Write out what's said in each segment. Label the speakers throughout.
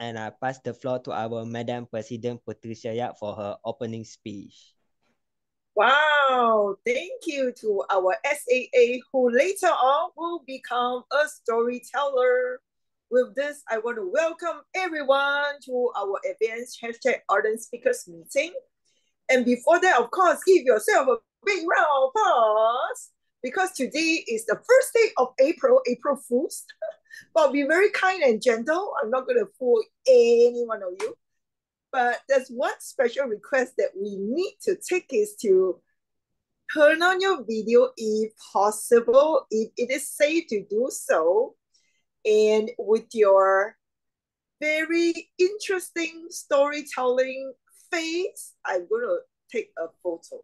Speaker 1: and I pass the floor to our Madam President Patricia Yap for her opening speech.
Speaker 2: Wow, thank you to our SAA who later on will become a storyteller. With this, I want to welcome everyone to our advanced hashtag ardent speakers meeting. And before that, of course, give yourself a big round of applause because today is the first day of April, April Fools. but be very kind and gentle. I'm not going to fool any one of you. But there's one special request that we need to take is to turn on your video if possible, if it is safe to do so, and with your very interesting storytelling face, I'm going to take a photo.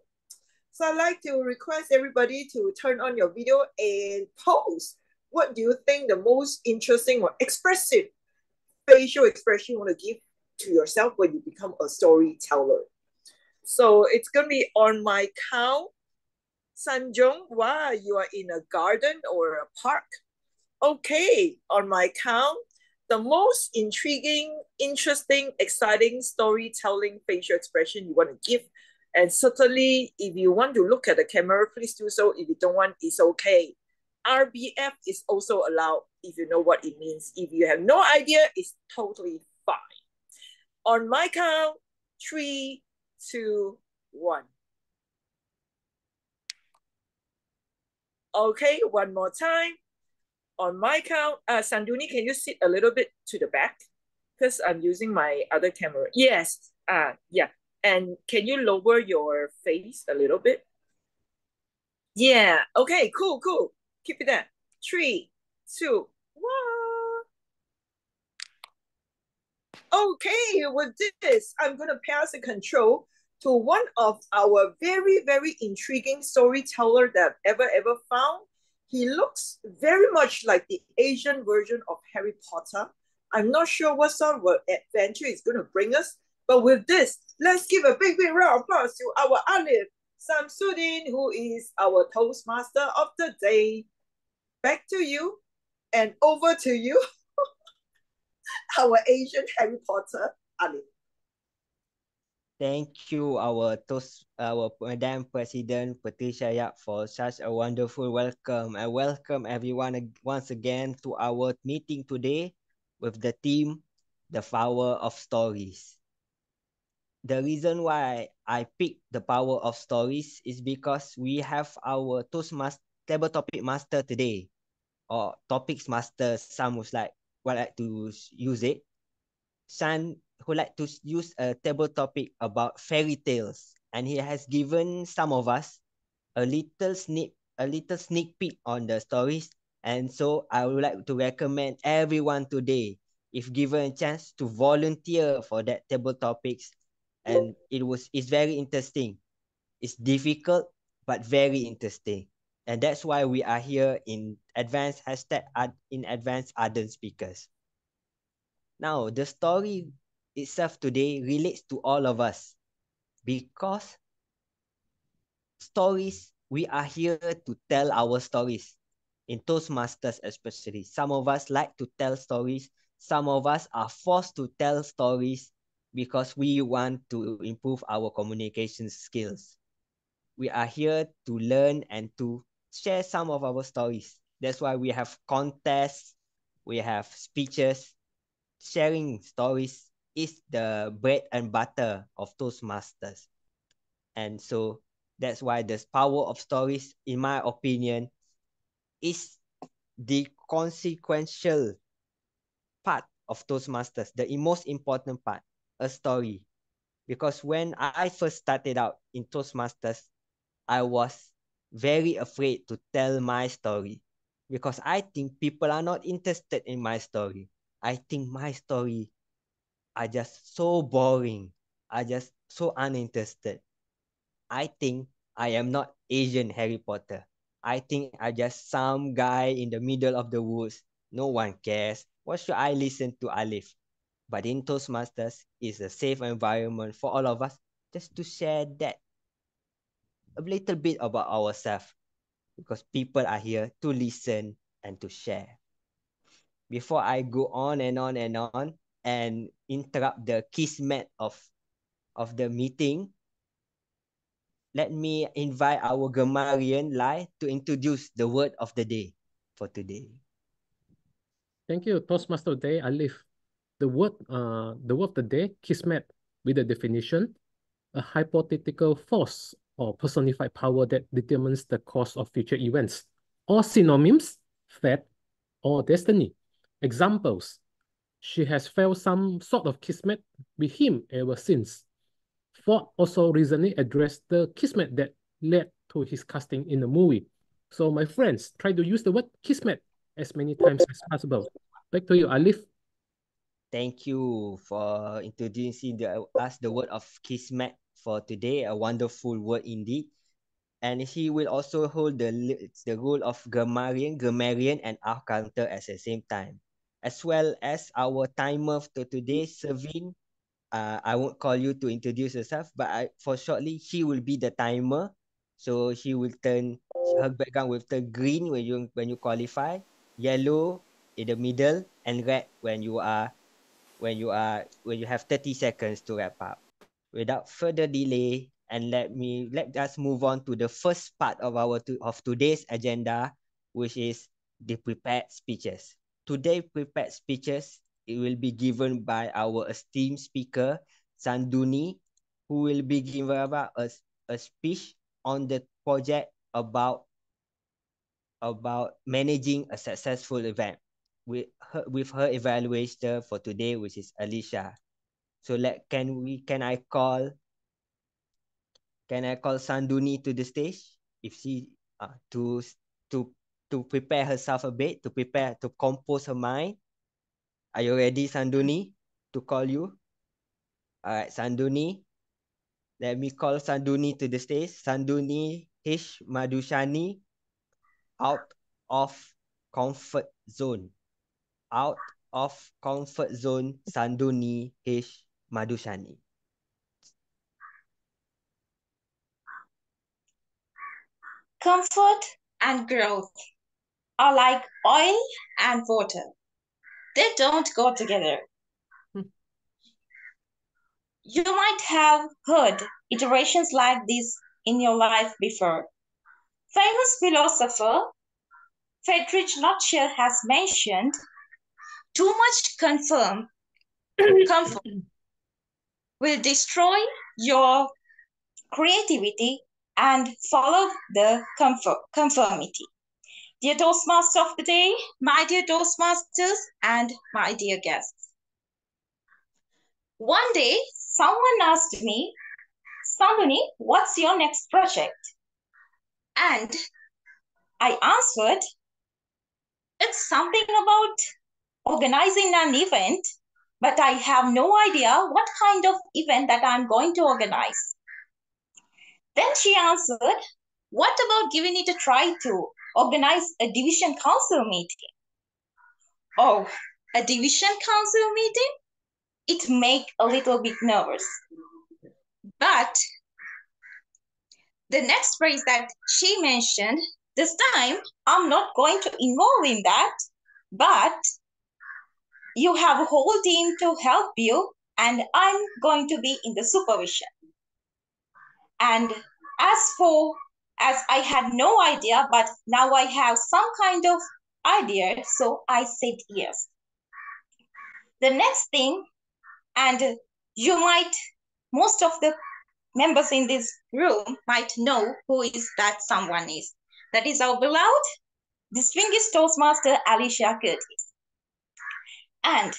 Speaker 2: So I'd like to request everybody to turn on your video and post. What do you think the most interesting or expressive facial expression you want to give to yourself when you become a storyteller? So it's going to be on my count. Sanjong, wow, you are in a garden or a park. Okay, on my count, the most intriguing, interesting, exciting storytelling facial expression you want to give and certainly, if you want to look at the camera, please do so. If you don't want, it's okay. RBF is also allowed if you know what it means. If you have no idea, it's totally fine. On my count, three, two, one. Okay, one more time. On my count, uh, Sanduni, can you sit a little bit to the back? Because I'm using my other camera. Yes, uh, yeah. And can you lower your face a little bit? Yeah, okay, cool, cool. Keep it there. Three, two, one. Okay, with this, I'm going to pass the control to one of our very, very intriguing storyteller that I've ever, ever found. He looks very much like the Asian version of Harry Potter. I'm not sure what sort of adventure he's going to bring us, but with this, let's give a big, big round of applause to our Alif Samsudin, who is our Toastmaster of the day. Back to you and over to you, our Asian Harry Potter, Ali.
Speaker 1: Thank you, our toast, our Madam President Patricia Yap, for such a wonderful welcome. I welcome everyone once again to our meeting today with the theme, The Power of Stories the reason why I picked the power of stories is because we have our Toastmaster table topic master today, or topics master. Some was like would like to use it. Some who like to use a table topic about fairy tales, and he has given some of us a little sneak a little sneak peek on the stories. And so I would like to recommend everyone today, if given a chance, to volunteer for that table topics and it was it's very interesting. It's difficult but very interesting. And that's why we are here in advanced hashtag in advanced ardent speakers. Now the story itself today relates to all of us because stories we are here to tell our stories in Toastmasters especially. Some of us like to tell stories. Some of us are forced to tell stories because we want to improve our communication skills. We are here to learn and to share some of our stories. That's why we have contests, we have speeches. Sharing stories is the bread and butter of Toastmasters. And so that's why the power of stories, in my opinion, is the consequential part of Toastmasters, the most important part a story because when I first started out in Toastmasters, I was very afraid to tell my story because I think people are not interested in my story. I think my story are just so boring. are just so uninterested. I think I am not Asian Harry Potter. I think I just some guy in the middle of the woods. No one cares. What should I listen to Alif? But in Toastmasters is a safe environment for all of us just to share that a little bit about ourselves because people are here to listen and to share. Before I go on and on and on, and interrupt the kismet of of the meeting, let me invite our grammarian Lai to introduce the word of the day for today.
Speaker 3: Thank you, Toastmaster Day, Alif. The word, uh, the word of the day, kismet, with the definition, a hypothetical force or personified power that determines the course of future events, or synonyms, fate, or destiny. Examples, she has felt some sort of kismet with him ever since. Ford also recently addressed the kismet that led to his casting in the movie. So my friends, try to use the word kismet as many times as possible. Back to you, Alif.
Speaker 1: Thank you for introducing the, us the word of kismet for today. A wonderful word indeed. And he will also hold the, the role of grammarian, grammarian, and archaeologist at the same time. As well as our timer for today, Servin. Uh, I won't call you to introduce yourself, but I, for shortly, she will be the timer. So she will turn her background will turn green when you when you qualify, yellow in the middle, and red when you are when you are when you have 30 seconds to wrap up. Without further delay, and let me let us move on to the first part of our to, of today's agenda, which is the prepared speeches. Today prepared speeches it will be given by our esteemed speaker Sanduni, who will be giving about a, a speech on the project about about managing a successful event with her, with her evaluator for today, which is Alicia. So let can we can I call can I call Sanduni to the stage if she uh, to to to prepare herself a bit to prepare to compose her mind. Are you ready, Sanduni, to call you? All right, Sanduni. Let me call Sanduni to the stage. Sanduni Hish Madushani out of comfort zone. Out of comfort zone, Sanduni H. Madushani.
Speaker 4: Comfort and growth are like oil and water. They don't go together. You might have heard iterations like this in your life before. Famous philosopher Friedrich Nietzsche has mentioned too much confirm, comfort will destroy your creativity and follow the conformity. Dear Toastmasters of the day, my dear Toastmasters, and my dear guests. One day, someone asked me, Sanduni, what's your next project? And I answered, it's something about organizing an event, but I have no idea what kind of event that I'm going to organize. Then she answered, what about giving it a try to organize a division council meeting? Oh, a division council meeting? It make a little bit nervous. But the next phrase that she mentioned, this time I'm not going to involve in that, but you have a whole team to help you and I'm going to be in the supervision. And as for, as I had no idea, but now I have some kind of idea, so I said yes. The next thing, and you might, most of the members in this room might know who is that someone is. That is our beloved, distinguished Toastmaster Alicia Curtis. And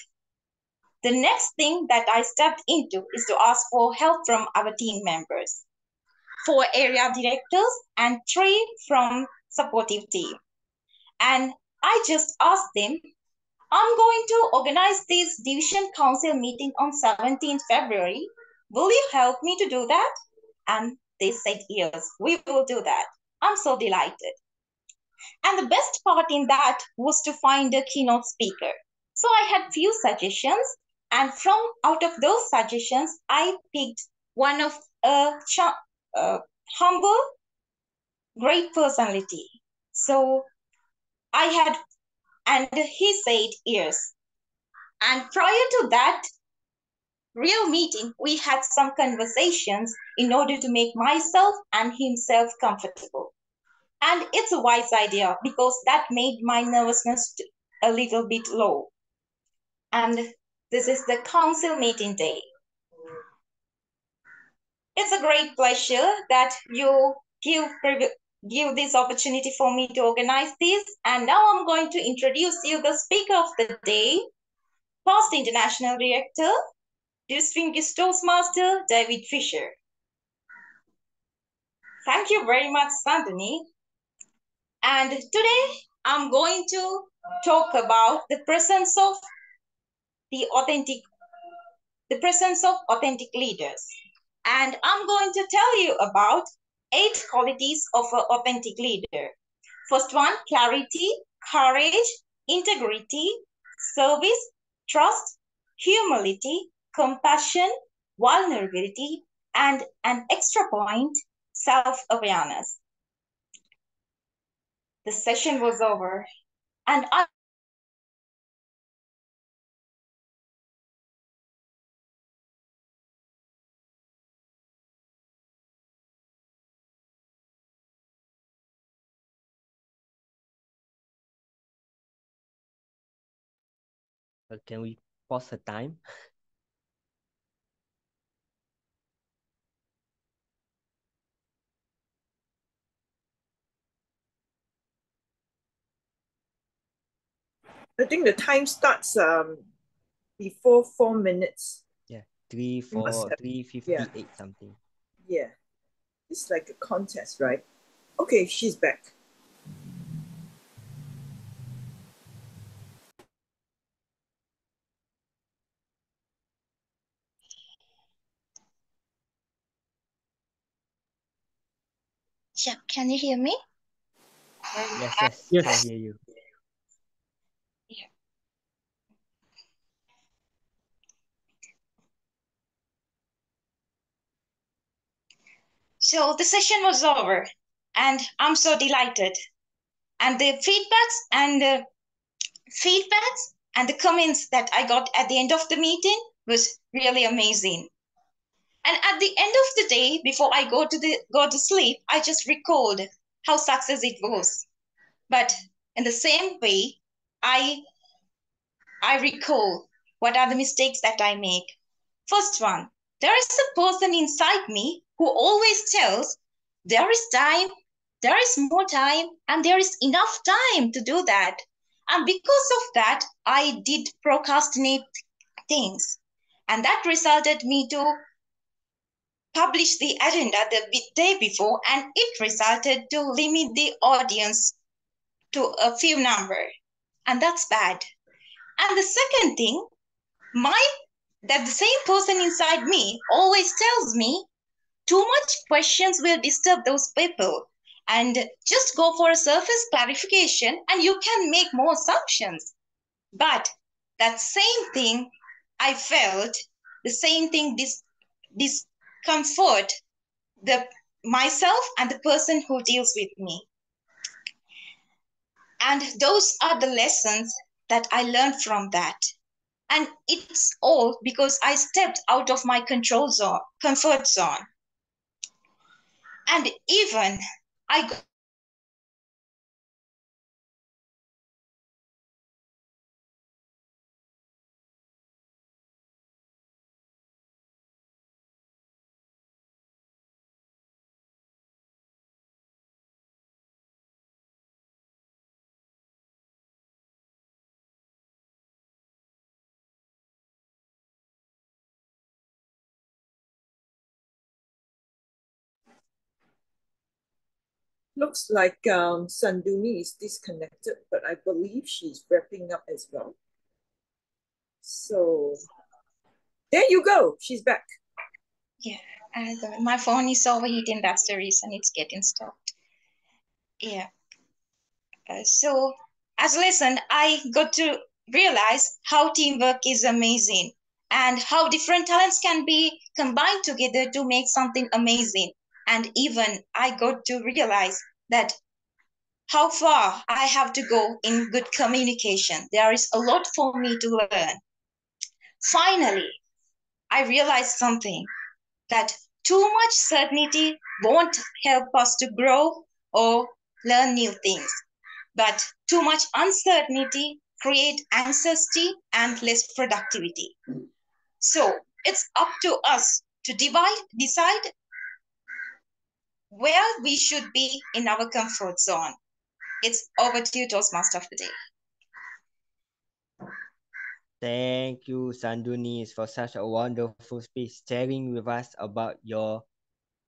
Speaker 4: the next thing that I stepped into is to ask for help from our team members, four area directors and three from supportive team. And I just asked them, I'm going to organize this division council meeting on 17th February. Will you help me to do that? And they said, yes, we will do that. I'm so delighted. And the best part in that was to find a keynote speaker. So I had few suggestions and from out of those suggestions, I picked one of a uh, humble, great personality. So I had, and he said yes. And prior to that real meeting, we had some conversations in order to make myself and himself comfortable. And it's a wise idea because that made my nervousness a little bit low. And this is the council meeting day. It's a great pleasure that you give give this opportunity for me to organize this. And now I'm going to introduce you the speaker of the day, past international director, distinguished Toastmaster David Fisher. Thank you very much, Sandhani. And today I'm going to talk about the presence of the authentic, the presence of authentic leaders. And I'm going to tell you about eight qualities of an authentic leader. First one, clarity, courage, integrity, service, trust, humility, compassion, vulnerability, and an extra point, self-awareness. The session was over and I
Speaker 1: Uh, can we pause the time?
Speaker 2: I think the time starts um before four minutes.
Speaker 1: Yeah, three, four, three
Speaker 2: yeah.
Speaker 1: something.
Speaker 2: Yeah. It's like a contest, right? Okay, she's back.
Speaker 4: Yeah, can you hear me?
Speaker 1: Yes, yes,
Speaker 3: Yes.
Speaker 1: can hear you.
Speaker 4: So the session was over, and I'm so delighted. And the feedbacks and the feedbacks and the comments that I got at the end of the meeting was really amazing. And at the end of the day, before I go to the go to sleep, I just recalled how success it was. But in the same way, I I recall what are the mistakes that I make. First one, there is a person inside me who always tells there is time, there is more time, and there is enough time to do that. And because of that, I did procrastinate things. And that resulted me to publish the agenda the day before, and it resulted to limit the audience to a few number. And that's bad. And the second thing, my that the same person inside me always tells me too much questions will disturb those people and just go for a surface clarification and you can make more assumptions but that same thing i felt the same thing this this discomfort the myself and the person who deals with me and those are the lessons that i learned from that and it's all because I stepped out of my control zone, comfort zone. And even I
Speaker 2: Looks like um, Sanduni is disconnected, but I believe she's wrapping up as well. So there you go. She's back.
Speaker 4: and uh, my phone is overheating. That's the reason it's getting stopped. Yeah. Uh, so as lesson, I got to realize how teamwork is amazing and how different talents can be combined together to make something amazing. And even I got to realize that how far I have to go in good communication. There is a lot for me to learn. Finally, I realized something that too much certainty won't help us to grow or learn new things. But too much uncertainty create anxiety and less productivity. So it's up to us to divide, decide where we should be in our comfort zone. It's over to you, Toastmaster of the day.
Speaker 1: Thank you, Sandunis, for such a wonderful speech, sharing with us about your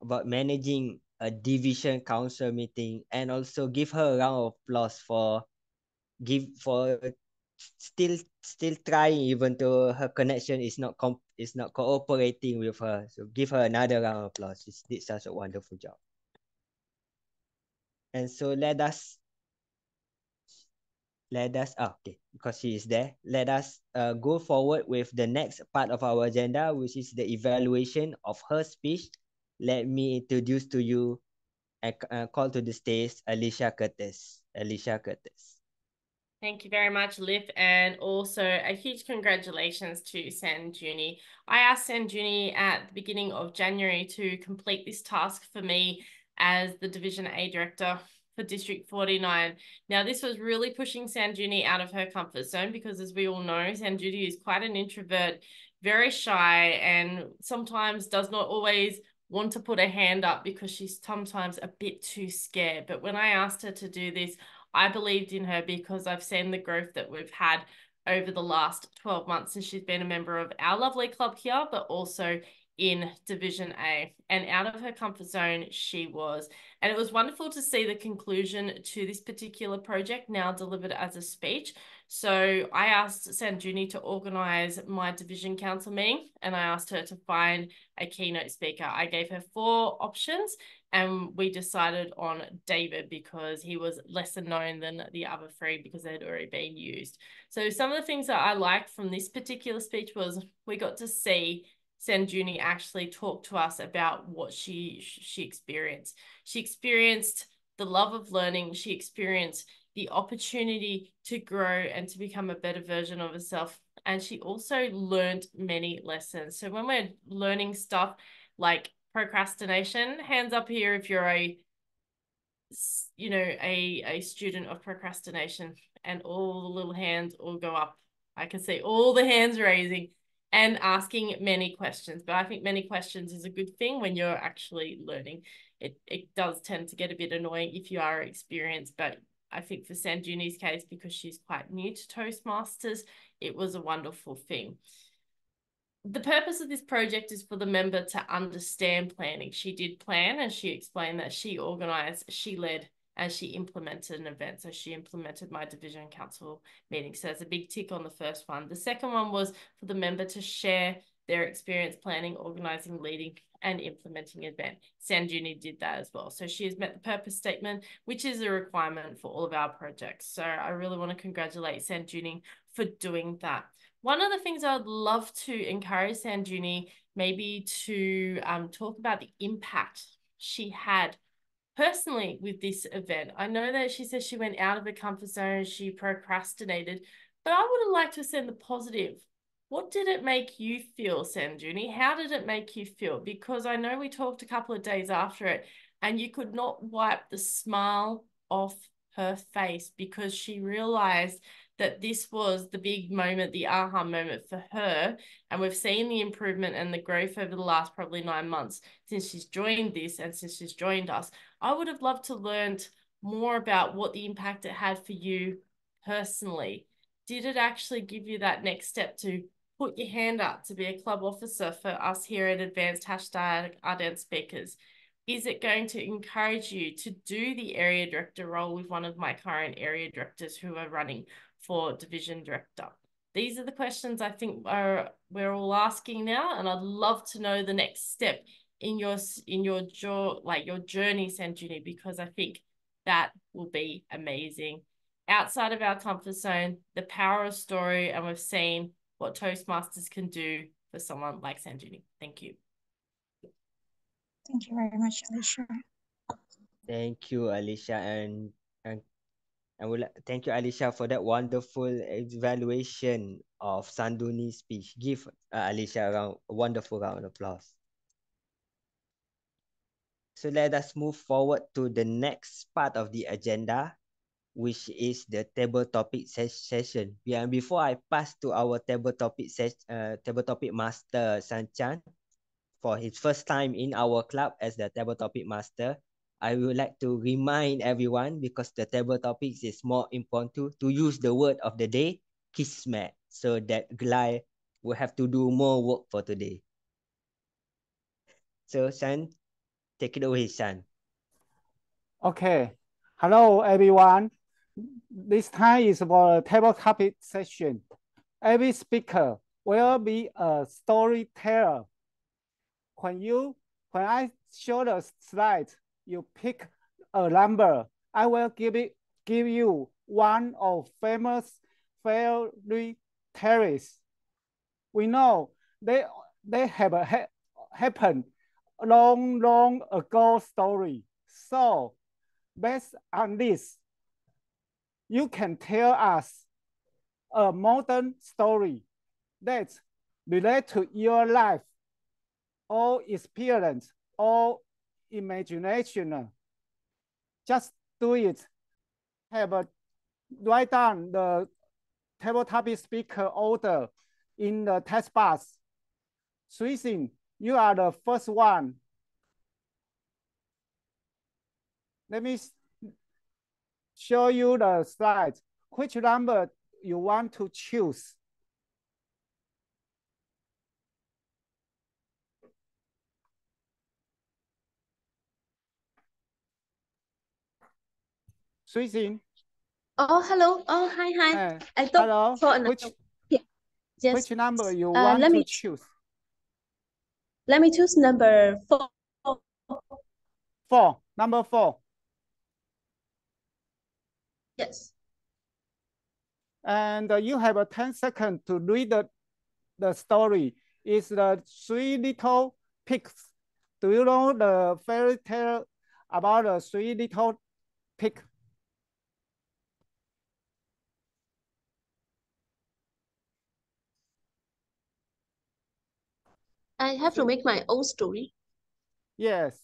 Speaker 1: about managing a division council meeting, and also give her a round of applause for give for still still trying even though her connection is not comp is not cooperating with her. So give her another round of applause. She did such a wonderful job. And so let us let us oh, okay because she is there. Let us uh, go forward with the next part of our agenda which is the evaluation of her speech. Let me introduce to you and uh, call to the stage alicia curtis. Alicia curtis.
Speaker 5: Thank you very much, Lif, and also a huge congratulations to Sanjuni. I asked Sanjuni at the beginning of January to complete this task for me as the Division A Director for District 49. Now, this was really pushing Sanjuni out of her comfort zone because, as we all know, Sanjuni is quite an introvert, very shy, and sometimes does not always want to put a hand up because she's sometimes a bit too scared. But when I asked her to do this, I believed in her because I've seen the growth that we've had over the last 12 months since she's been a member of our lovely club here, but also in Division A. And out of her comfort zone, she was. And it was wonderful to see the conclusion to this particular project now delivered as a speech. So I asked Sanjuni to organize my division council meeting and I asked her to find a keynote speaker. I gave her four options and we decided on David because he was lesser known than the other three because they had already been used. So some of the things that I liked from this particular speech was we got to see Sanjuni actually talked to us about what she she experienced. She experienced the love of learning. She experienced the opportunity to grow and to become a better version of herself. And she also learned many lessons. So when we're learning stuff like procrastination, hands up here if you're a you know a a student of procrastination and all the little hands all go up. I can see all the hands raising and asking many questions. But I think many questions is a good thing when you're actually learning. It, it does tend to get a bit annoying if you are experienced, but I think for Sanjuni's case, because she's quite new to Toastmasters, it was a wonderful thing. The purpose of this project is for the member to understand planning. She did plan and she explained that she organized, she led, as she implemented an event. So she implemented my division council meeting. So that's a big tick on the first one. The second one was for the member to share their experience planning, organizing, leading, and implementing event. Sanjuni did that as well. So she has met the purpose statement, which is a requirement for all of our projects. So I really want to congratulate Sanjuni for doing that. One of the things I'd love to encourage Sanjuni maybe to um, talk about the impact she had personally with this event. I know that she says she went out of her comfort zone, she procrastinated, but I would have liked to send the positive. What did it make you feel, Sanjuni? How did it make you feel? Because I know we talked a couple of days after it, and you could not wipe the smile off her face because she realized that this was the big moment, the aha moment for her. And we've seen the improvement and the growth over the last probably nine months since she's joined this and since she's joined us. I would have loved to learn more about what the impact it had for you personally. Did it actually give you that next step to put your hand up to be a club officer for us here at Advanced Hashtag Ardent Speakers? Is it going to encourage you to do the area director role with one of my current area directors who are running for division director? These are the questions I think are we're all asking now, and I'd love to know the next step in your in your jaw like your journey, Sanjuni, because I think that will be amazing. Outside of our comfort zone, the power of story, and we've seen what Toastmasters can do for someone like Sanjuni. Thank you.
Speaker 6: Thank you very much, Alicia.
Speaker 1: Thank you, Alicia, and and And would like, thank you, Alicia, for that wonderful evaluation of Sanduni's speech. Give uh, Alicia a, round, a wonderful round of applause. So let us move forward to the next part of the agenda, which is the table topic ses session. Yeah, and before I pass to our table topic ses uh, table topic master Sanchan for his first time in our club as the table topic master, I would like to remind everyone because the table topics is more important to, to use the word of the day, kismet, so that Glai will have to do more work for today. So, San, take it away, San.
Speaker 7: Okay. Hello, everyone. This time is for a table topic session. Every speaker will be a storyteller. When you, when I show the slide, you pick a number. I will give it give you one of famous fairy tales. We know they they have a ha happened long long ago story. So based on this, you can tell us a modern story that relate to your life or experience or imagination. Just do it. Have a write down the table topic speaker order in the test box. Switching, you are the first one. Let me show you the slides. Which number you want to choose? Suisin.
Speaker 8: Oh, hello. Oh, hi, hi.
Speaker 7: Uh,
Speaker 8: I thought
Speaker 7: hello.
Speaker 8: for another.
Speaker 7: Which,
Speaker 8: Yeah. Yes.
Speaker 7: which number you
Speaker 8: Uh,
Speaker 7: want
Speaker 8: let
Speaker 7: to
Speaker 8: me-
Speaker 7: choose?
Speaker 8: Let me choose number four.
Speaker 7: Four. Number four.
Speaker 8: Yes.
Speaker 7: And uh, you have a 10 seconds to read the, the story. It's the three little pigs. Do you know the fairy tale about the three little pig?
Speaker 8: I have to make my own story.
Speaker 7: Yes.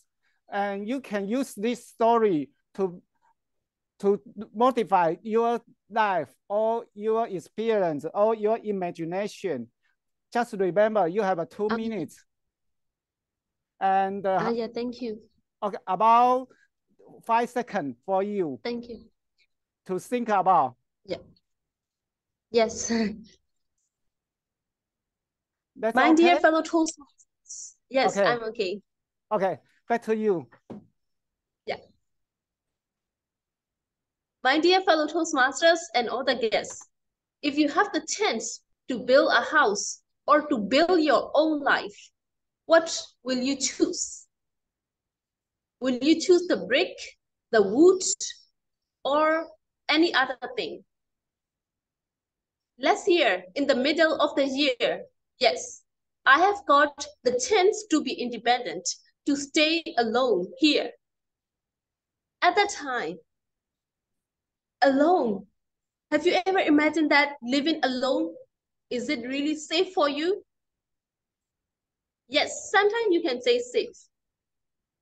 Speaker 7: And you can use this story to to modify your life or your experience or your imagination. Just remember you have a two
Speaker 8: Okay.
Speaker 7: minutes. And uh,
Speaker 8: Ah, yeah, thank you.
Speaker 7: okay, about five seconds for you
Speaker 8: Thank you.
Speaker 7: to think about. Yeah.
Speaker 8: Yes.
Speaker 7: That's
Speaker 8: My dear
Speaker 7: okay?
Speaker 8: fellow Toastmasters. Yes,
Speaker 7: Okay.
Speaker 8: I'm okay.
Speaker 7: Okay, back to you. Yeah.
Speaker 8: My dear fellow Toastmasters and all the guests, if you have the chance to build a house or to build your own life, what will you choose? Will you choose the brick, the wood, or any other thing? Last year, in the middle of the year, yes, I have got the chance to be independent, to stay alone here. At that time, alone. Have you ever imagined that living alone? Is it really safe for you? Yes, sometimes you can say safe.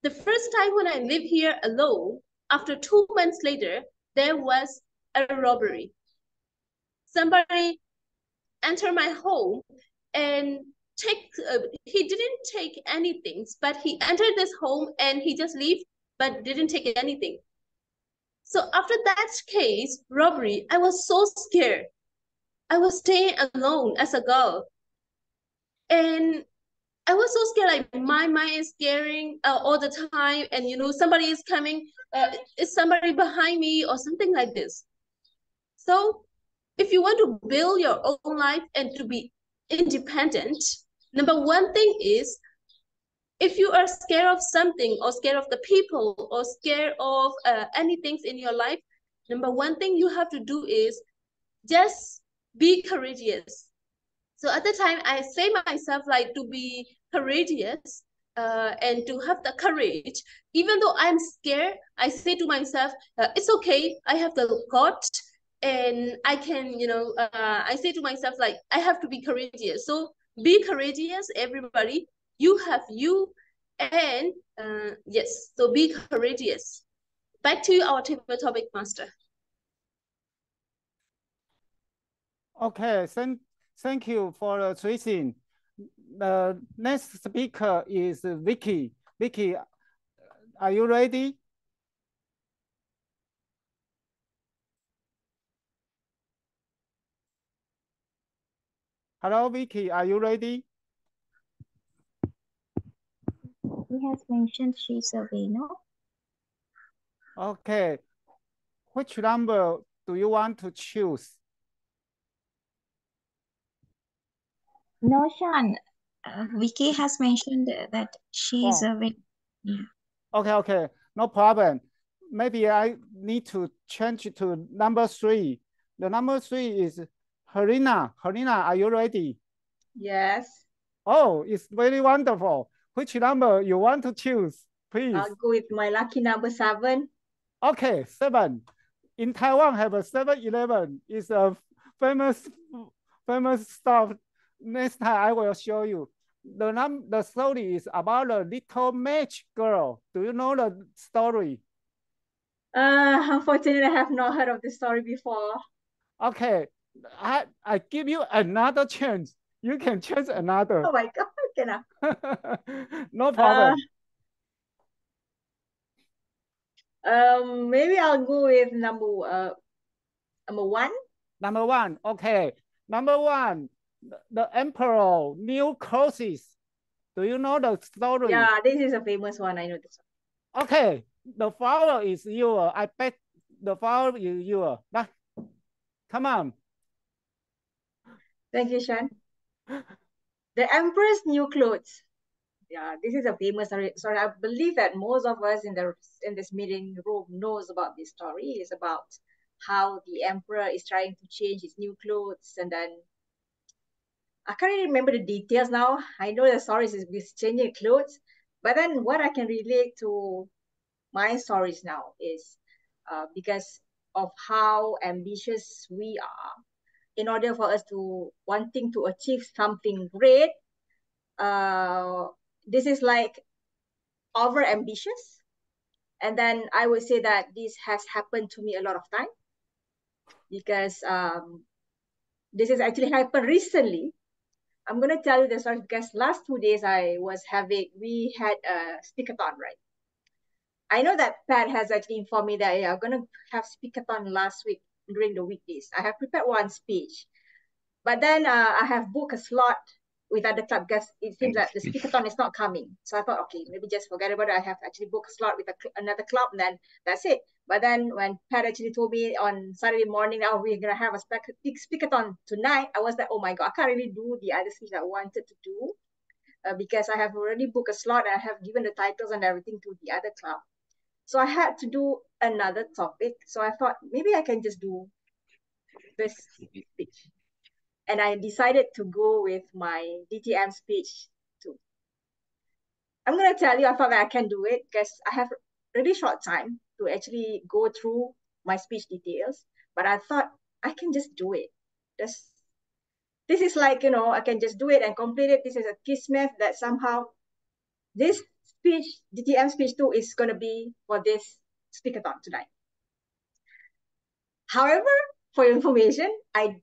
Speaker 8: The first time when I lived here alone, after two months later, there was a robbery. Somebody entered my home and take, uh, he didn't take anything, but he entered this home and he just leave, but didn't take anything. So after that case, robbery, I was so scared. I was staying alone as a girl. And I was so scared, like my mind is scaring uh, all the time. And you know, somebody is coming, uh, is somebody behind me or something like this. So if you want to build your own life and to be independent, number one thing is if you are scared of something or scared of the people or scared of uh, anything in your life, number one thing you have to do is just be courageous. So at the time, I say myself like to be courageous uh, and to have the courage. Even though I'm scared, I say to myself, uh, it's okay. I have the God and I can, you know, uh, I say to myself, like, I have to be courageous. So be courageous, everybody. You have you. And uh, yes, so be courageous. Back to our table topic master.
Speaker 7: Okay, thank, thank you for the tracing. The next speaker is Vicky. Vicky, are you ready? Hello, Vicky, are you ready?
Speaker 6: He has mentioned she's away, no?
Speaker 7: Okay. Which number do you want to choose?
Speaker 6: No, Sean. Uh, Vicky has mentioned that she is
Speaker 7: Oh.
Speaker 6: away. Yeah.
Speaker 7: Okay, okay, no problem. Maybe I need to change to number three. The number three is Helena. Helena, are you ready?
Speaker 9: Yes,
Speaker 7: Oh, it's very wonderful. Which number you want to choose, please?
Speaker 9: I'll go with my lucky number seven.
Speaker 7: Okay, seven. In Taiwan, have a 7-Eleven. It's a famous, famous stuff. Next time I will show you. The num the story is about a little match girl. Do you know the story?
Speaker 9: Uh, unfortunately, I have not heard of this story before.
Speaker 7: Okay, I I give you another chance. You can choose another.
Speaker 9: Oh my God, can I?
Speaker 7: no problem.
Speaker 9: Um, maybe I'll go with number uh number one.
Speaker 7: Number one, okay. Number one, the, emperor new clothes. Do you know the story?
Speaker 9: Yeah, this is a famous one. I know this one.
Speaker 7: Okay, the flower is your. I bet the flower is. Nah, come on.
Speaker 9: Thank you, Sean. The Emperor's New Clothes. Yeah, this is a famous story. Sorry, I believe that most of us in the in this meeting room knows about this story. It's about how the emperor is trying to change his new clothes, and then I can't really remember the details now. I know the story is with changing clothes, but then what I can relate to my stories now is uh, because of how ambitious we are in order for us to wanting to achieve something great uh this is like over ambitious. And then i would say that this has happened to me a lot of time because um this has actually happened recently. I'm going to tell you the story because last two days i was having we had a speakathon right? I know that pat has actually informed me that yeah, i'm going to have speakathon last week during the weekdays i have prepared one speech but then uh, I have booked a slot with other club because it seems that the speakathon is not coming. So I thought, okay, maybe just forget about it. I have actually booked a slot with a, another club, and then that's it. But then when Pat actually told me on Saturday morning, oh, we're gonna have a spec- big speakathon tonight, I was like, oh my god, I can't really do the other speech I wanted to do uh, because I have already booked a slot and I have given the titles and everything to the other club. So I had to do another topic. So I thought maybe I can just do this speech and I decided to go with my DTM speech too. I'm gonna tell you, I thought that I can do it because I have really short time to actually go through my speech details. But I thought I can just do it. This, this is like you know, I can just do it and complete it. This is a kismet that somehow this speech, DTM speech two, is gonna be for this speakathon tonight. However, for your information, I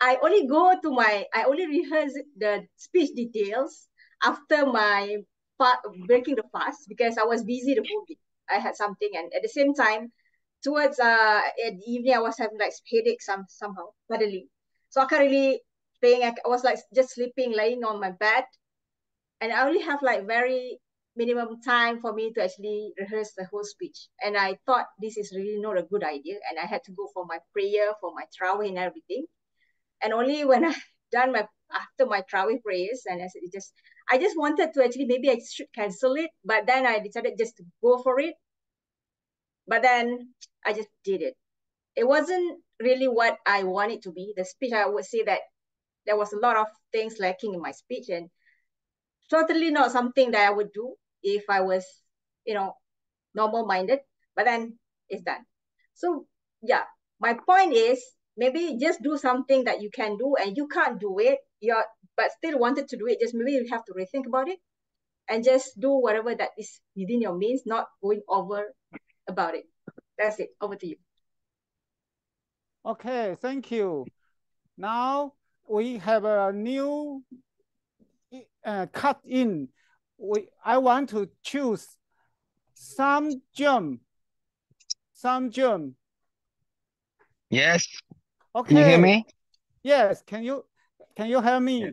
Speaker 9: I only go to my I only rehearse the speech details after my fa- breaking the fast because I was busy the whole week. I had something, and at the same time, towards uh at the evening, I was having like headache some somehow suddenly, so I can't really paying. I was like just sleeping, laying on my bed, and I only have like very minimum time for me to actually rehearse the whole speech. And I thought this is really not a good idea. And I had to go for my prayer, for my tarawih and everything. And only when I done my after my tarawih prayers, and I said just I just wanted to actually maybe I should cancel it, but then I decided just to go for it. But then I just did it. It wasn't really what I wanted to be. The speech I would say that there was a lot of things lacking in my speech, and certainly not something that I would do if I was, you know, normal minded, but then it's done. So yeah, my point is maybe just do something that you can do and you can't do it, you're but still wanted to do it. Just maybe you have to rethink about it and just do whatever that is within your means, not going over about it. That's it. Over to you.
Speaker 7: Okay, thank you. Now we have a new uh, cut in. We I want to choose some gem. Some gem.
Speaker 10: Yes.
Speaker 7: Okay.
Speaker 10: Can you hear me?
Speaker 7: Yes. Can you can you hear me?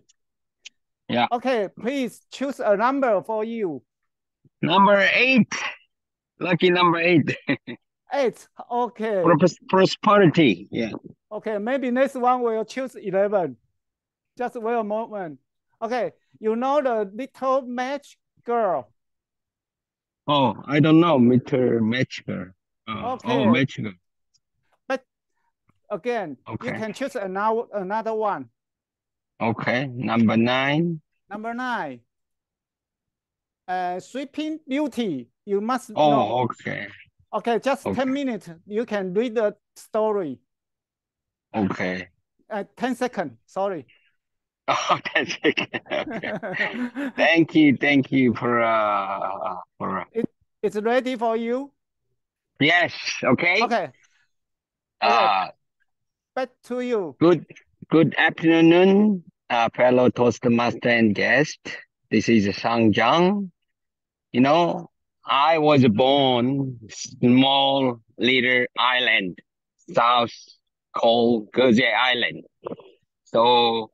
Speaker 10: Yeah.
Speaker 7: Okay, please choose a number for you.
Speaker 10: Number eight. Lucky number eight.
Speaker 7: Eight. Okay.
Speaker 10: Pros- Prosperity. Yeah.
Speaker 7: Okay, maybe next one will choose 11. Just wait a moment. Okay, you know the little match girl.
Speaker 10: Oh, I don't know, Mr. Matchger. Uh,
Speaker 7: Okay.
Speaker 10: Oh, but
Speaker 7: Again,
Speaker 10: Okay.
Speaker 7: you can choose another, another one.
Speaker 10: Okay. Number nine.
Speaker 7: Number nine. Uh, Sleeping Beauty. You must know.
Speaker 10: Oh, okay.
Speaker 7: Okay, just
Speaker 10: Okay.
Speaker 7: 10 minutes. You can read the story.
Speaker 10: Okay.
Speaker 7: Uh, 10 seconds, sorry.
Speaker 10: Oh, that's okay. Okay. Thank you. Thank you for uh for uh,
Speaker 7: It's ready for you?
Speaker 10: yes. Okay.
Speaker 7: Okay,
Speaker 10: Uh,
Speaker 7: back to you.
Speaker 10: good good afternoon, uh, fellow Toastmaster and guest. This is Sang Jang. You know, I was born small little island, south called Jeju Island. So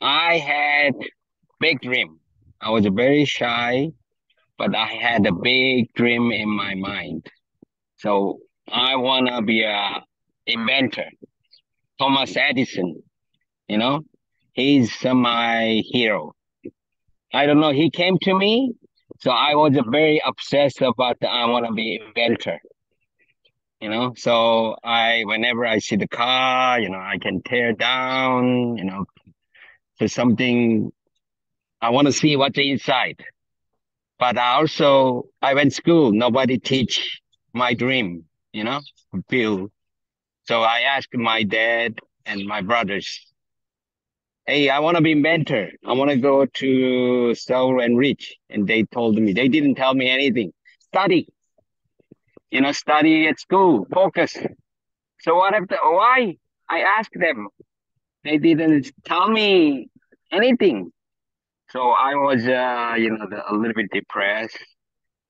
Speaker 10: I had big dream. I was very shy, but I had a big dream in my mind. So I wanna be a inventor. Thomas Edison, you know, he's my hero. I don't know, he came to me, so I was very obsessed about the, I want to be inventor. You know, so I whenever I see the car, you know, I can tear down, you know, for something I want to see what's inside. But I also I went school, nobody teach my dream, you know, build. So I asked my dad and my brothers, hey, I want to be inventor. I want to go to Seoul and Rich. And they told me, they didn't tell me anything. Study, you know, study at school, focus. So what if the, why? I asked them. They didn't tell me anything. So I was, uh, you know, the, a little bit depressed.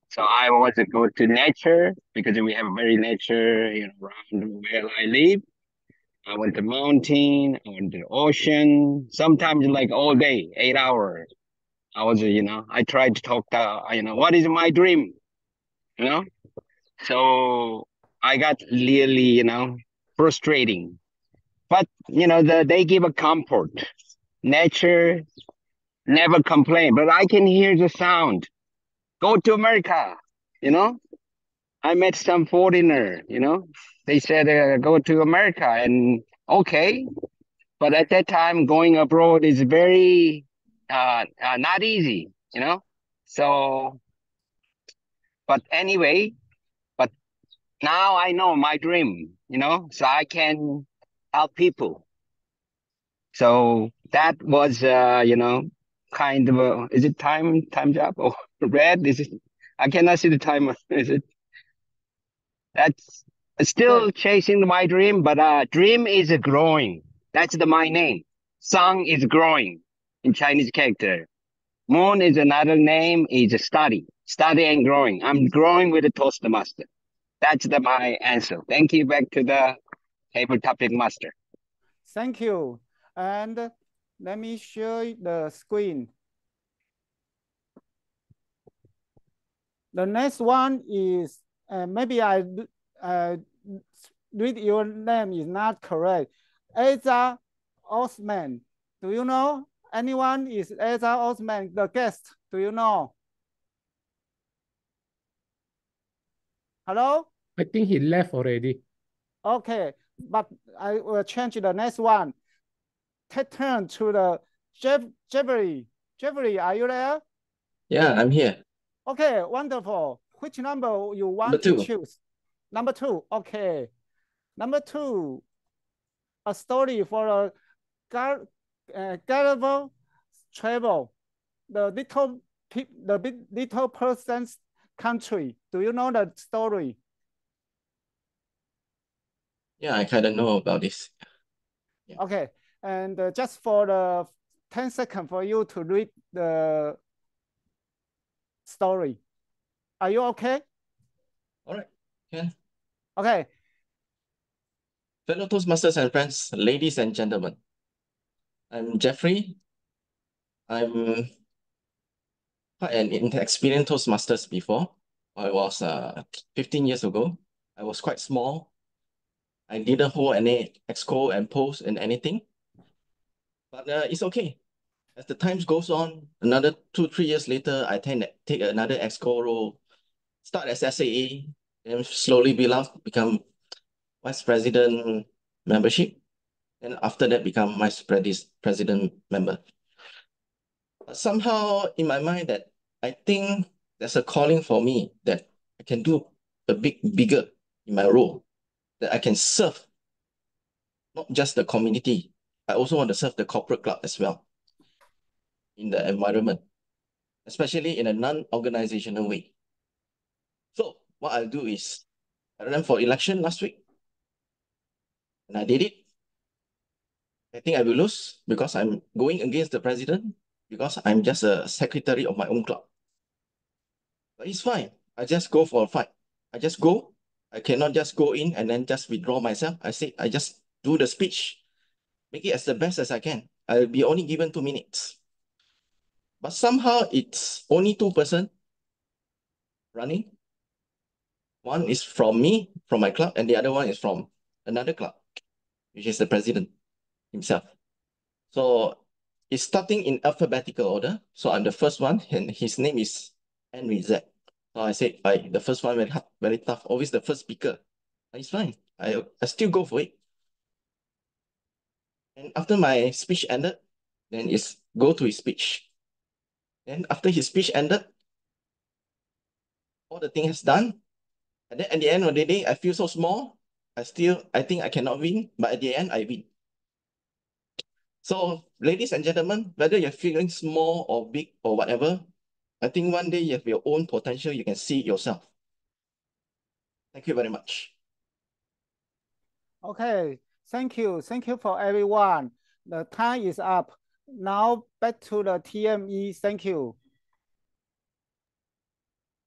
Speaker 10: So I was to go to nature because we have very nature, you know, around where I live. I went to mountain, I went the ocean, sometimes like all day, eight hours. I was, you know, I tried to talk to, you know, what is my dream? You know? So I got really, you know, frustrating. But, you know, the, they give a comfort. Nature never complain, but I can hear the sound. Go to America, you know? I met some foreigner, you know? They said, uh, go to America and okay. But at that time, going abroad is very, uh, uh, not easy, you know? So, but anyway, but now I know my dream, you know, so I can help people. So that was, uh, you know, kind of a, is it time, time's up or red? Is it, I cannot see the timer. Is it? That's still chasing my dream, but uh, dream is a growing. That's the my name. Song is growing in Chinese character. Moon is another name. Is study, study and growing. I'm growing with the Toastmaster. That's the my answer. Thank you. Back to the table topic master.
Speaker 7: Thank you. And let me show you the screen. The next one is, uh, maybe I uh, read your name is not correct. Eza Osman. Do you know? Anyone is Eza Osman, the guest? Do you know? Hello?
Speaker 3: I think he left already.
Speaker 7: Okay, but I will change the next one. Take turn to the Jeff Jeffrey. Jeffrey, are you there?
Speaker 11: Yeah, I'm here.
Speaker 7: Okay, wonderful. Which number you want
Speaker 11: Number
Speaker 7: to choose? Number two. Okay. Number two. A story for a Gar uh, Gulliver travel. The little the big little person's country. Do you know the story?
Speaker 11: Yeah, I kind of know about this. Yeah.
Speaker 7: Okay, and uh, just for the 10 seconds for you to read the story. Are you okay?
Speaker 11: All right. Yeah.
Speaker 7: Okay.
Speaker 11: Fellow Toastmasters and friends, ladies and gentlemen, I'm Jeffrey. I'm quite an inexperienced Toastmasters before. I was uh 15 years ago. I was quite small. I didn't hold any exco and post and anything. But uh, it's okay. As the times goes on, another two, three years later, I tend to take another exco role, start as SAA, then slowly up, become vice president membership, and after that become vice pres president member. But somehow in my mind that I think there's a calling for me that I can do a big bigger in my role, that I can serve not just the community, I also want to serve the corporate club as well in the environment, especially in a non-organizational way. So what I'll do is I ran for election last week and I did it. I think I will lose because I'm going against the president because I'm just a secretary of my own club. But it's fine. I just go for a fight. I just go. I cannot just go in and then just withdraw myself. I say I just do the speech, make it as the best as I can. I'll be only given two minutes. But somehow it's only two person running. One is from me, from my club, and the other one is from another club, which is the president himself. So it's starting in alphabetical order. So I'm the first one, and his name is Henry Z. So I said, I the first one very hard, very tough, always the first speaker. It's fine. I, I still go for it. And after my speech ended, then it's go to his speech. Then after his speech ended, all the thing is done. And then at the end of the day, I feel so small. I still, I think I cannot win, but at the end, I win. So, ladies and gentlemen, whether you're feeling small or big or whatever, I think one day you have your own potential, you can see it yourself. Thank you very much.
Speaker 7: Okay, thank you. Thank you for everyone. The time is up. Now back to the TME. Thank you.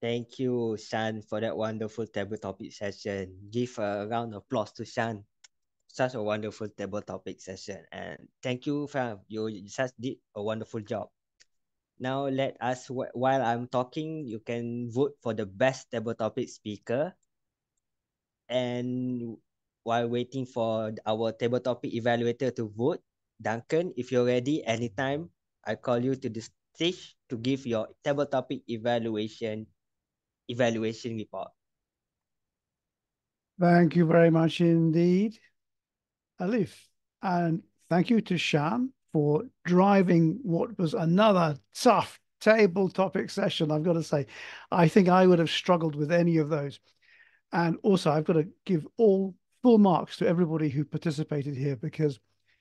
Speaker 1: Thank you, Shan, for that wonderful table topic session. Give a round of applause to Shan. Such a wonderful table topic session. And thank you, fam. You just did a wonderful job. Now let us, while I'm talking, you can vote for the best table topic speaker. And while waiting for our table topic evaluator to vote, Duncan, if you're ready, anytime, I call you to the stage to give your table topic evaluation evaluation report.
Speaker 12: Thank you very much indeed, Alif. And thank you to Shan for driving what was another tough table topic session. I've got to say, I think I would have struggled with any of those. And also, I've got to give all full marks to everybody who participated here because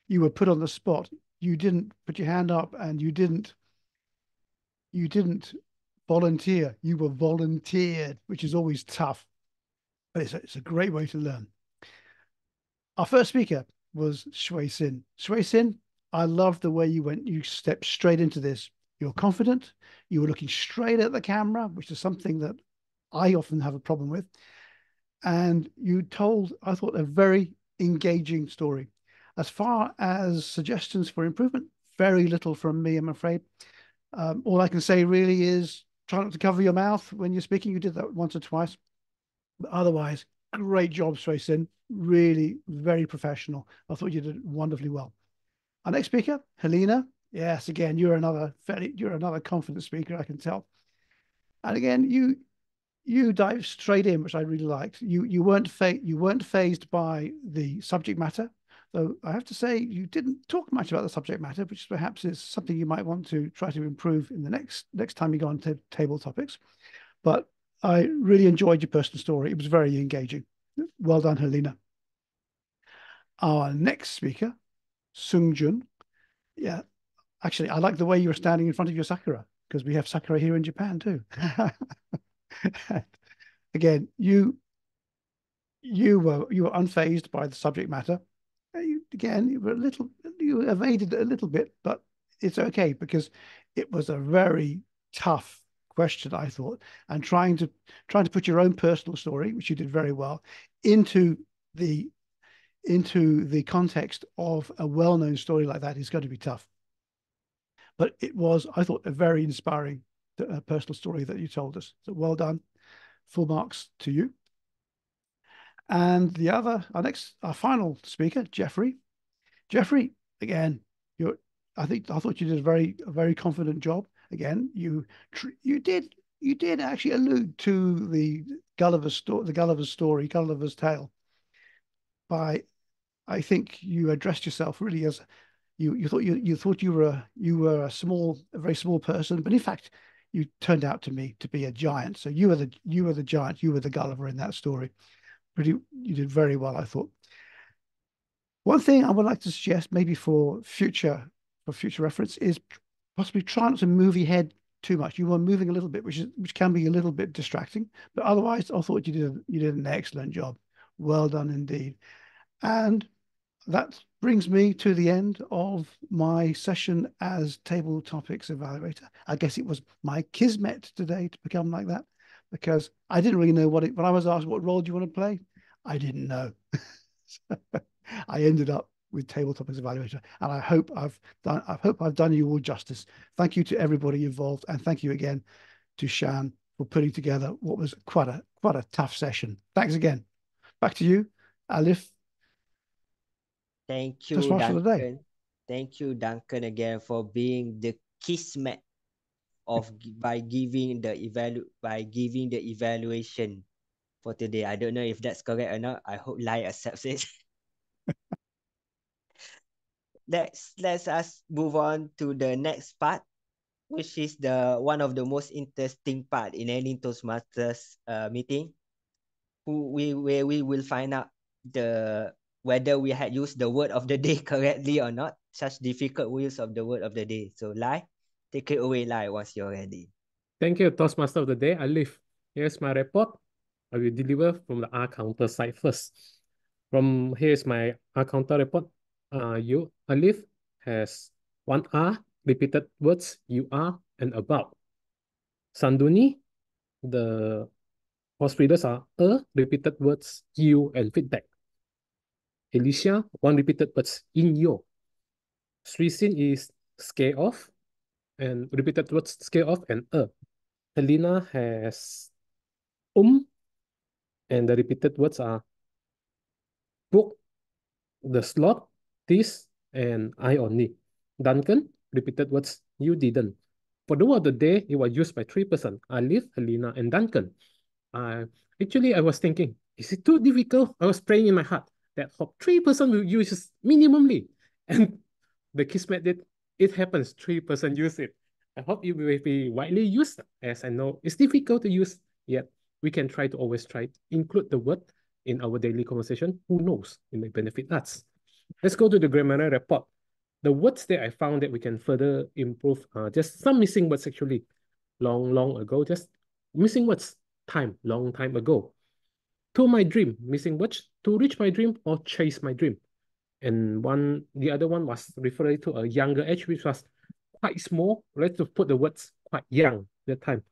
Speaker 12: you were put on the spot. You didn't put your hand up and you didn't you didn't volunteer. You were volunteered, which is always tough. But it's a, it's a great way to learn. Our first speaker was Shui Sin. Shui Sin, I love the way you went, you stepped straight into this. You're confident, you were looking straight at the camera, which is something that I often have a problem with. And you told, I thought, a very engaging story. As far as suggestions for improvement, very little from me, I'm afraid. Um, all I can say really is try not to cover your mouth when you're speaking. You did that once or twice. But otherwise, great job, Sin. Really very professional. I thought you did wonderfully well. Our next speaker, Helena. Yes, again, you're another very, you're another confident speaker, I can tell. And again, you you dive straight in, which I really liked. You you weren't fa- you weren't fazed by the subject matter, though I have to say, you didn't talk much about the subject matter, which perhaps is something you might want to try to improve in the next next time you go on to table topics. But I really enjoyed your personal story. It was very engaging. Well done, Helena. Our next speaker, Sung Jun. Yeah, actually, I like the way you were standing in front of your sakura because we have sakura here in Japan too. Again, you you were you were unfazed by the subject matter. Uh, you, again, you were a little you evaded it a little bit, but it's okay because it was a very tough question, I thought, and trying to trying to put your own personal story, which you did very well, into the into the context of a well-known story like that is going to be tough. But it was, I thought, a very inspiring uh, personal story that you told us. So well done. Full marks to you. And the other, our next, our final speaker, Jeffrey. Jeffrey, again, you're. I think I thought you did a very, a very confident job. Again, you, you did, you did actually allude to the Gulliver's story, the Gulliver's story, Gulliver's tale. By, I think you addressed yourself really as you you thought you you thought you were a, you were a small a very small person but in fact you turned out to me to be a giant. So you were the you were the giant you were the gulliver in that story. Pretty you did very well i thought. One thing i would like to suggest maybe for future for future reference is possibly try not to move your head too much. You were moving a little bit which is which can be a little bit distracting but otherwise i thought you did you did an excellent job well done indeed and that brings me to the end of my session as table topics evaluator. I guess it was my kismet today to become like that because I didn't really know what it, when I was asked, what role do you want to play? I didn't know. so I ended up with table topics evaluator and I hope I've done, I hope I've done you all justice. Thank you to everybody involved. And thank you again to Shan for putting together what was quite a, quite a tough session. Thanks again. Back to you, Alif
Speaker 1: Thank you, Duncan. Thank you, Duncan, again for being the kismet of by giving the evalu by giving the evaluation for today. I don't know if that's correct or not. I hope Lai accepts it. let's let's us move on to the next part, which is the one of the most interesting part in any Toastmasters uh, meeting. Who we where we will find out the whether we had used the word of the day correctly or not. Such difficult use of the word of the day. So, Lai, take it away, Lai, once you're ready.
Speaker 3: Thank you, Toastmaster of the day, Alif. Here's my report. I will deliver from the R counter side first. From here's my R counter report. Uh, you, Alif, has one R, repeated words, you are, and about. Sanduni, the host readers are a, repeated words, you, and feedback. Alicia, one repeated words in your. Srisin is scale off and repeated words scale off and a. Helena has um and the repeated words are book, the slot, this, and I only. Duncan, repeated words you didn't. For the word of the day, it was used by three persons, Alif, Helena, and Duncan. Uh, actually, I was thinking, is it too difficult? I was praying in my heart that hope three percent will use minimally. And the Kismet did, it happens, three percent use it. I hope it will be widely used, as I know it's difficult to use, yet we can try to always try to include the word in our daily conversation. Who knows, it may benefit us. Let's go to the grammar report. The words that I found that we can further improve are just some missing words actually. Long, long ago, just missing words, time, long time ago to my dream, missing words, to reach my dream or chase my dream. And one, the other one was referring to a younger age, which was quite small. Let's put the words quite young that time.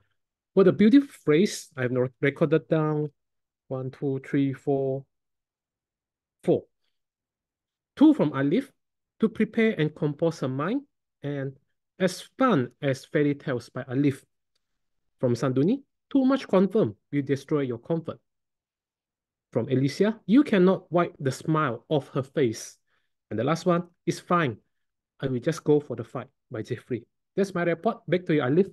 Speaker 3: For the beautiful phrase, I have not recorded down one, two, three, four, four. Two from Alif, to prepare and compose a mind, and as fun as fairy tales by Alif. From Sanduni, too much confirm will destroy your comfort from Alicia, you cannot wipe the smile off her face. And the last one is fine. I will just go for the fight by Jeffrey. That's my report. Back to you, Alif.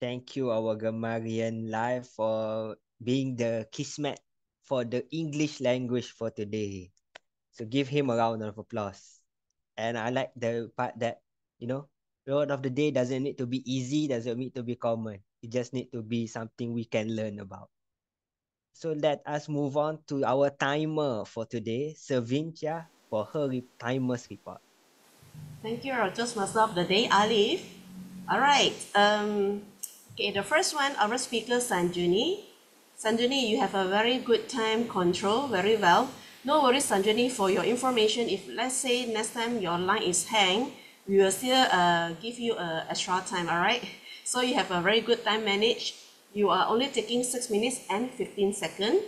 Speaker 1: Thank you, our grammarian live for being the kismet for the English language for today. So give him a round of applause. And I like the part that, you know, road of the day doesn't need to be easy, doesn't need to be common. It just need to be something we can learn about. So let us move on to our timer for today, Servin Chia, for her re- timer's report.
Speaker 13: Thank you, our Toastmaster of the day, Alif. All right. Um, okay, the first one, our speaker, Sanjuni. Sanjuni, you have a very good time control, very well. No worries, Sanjuni, for your information. If let's say next time your line is hang, we will still uh, give you uh, extra time, all right? So you have a very good time managed. You are only taking 6 minutes and 15 seconds.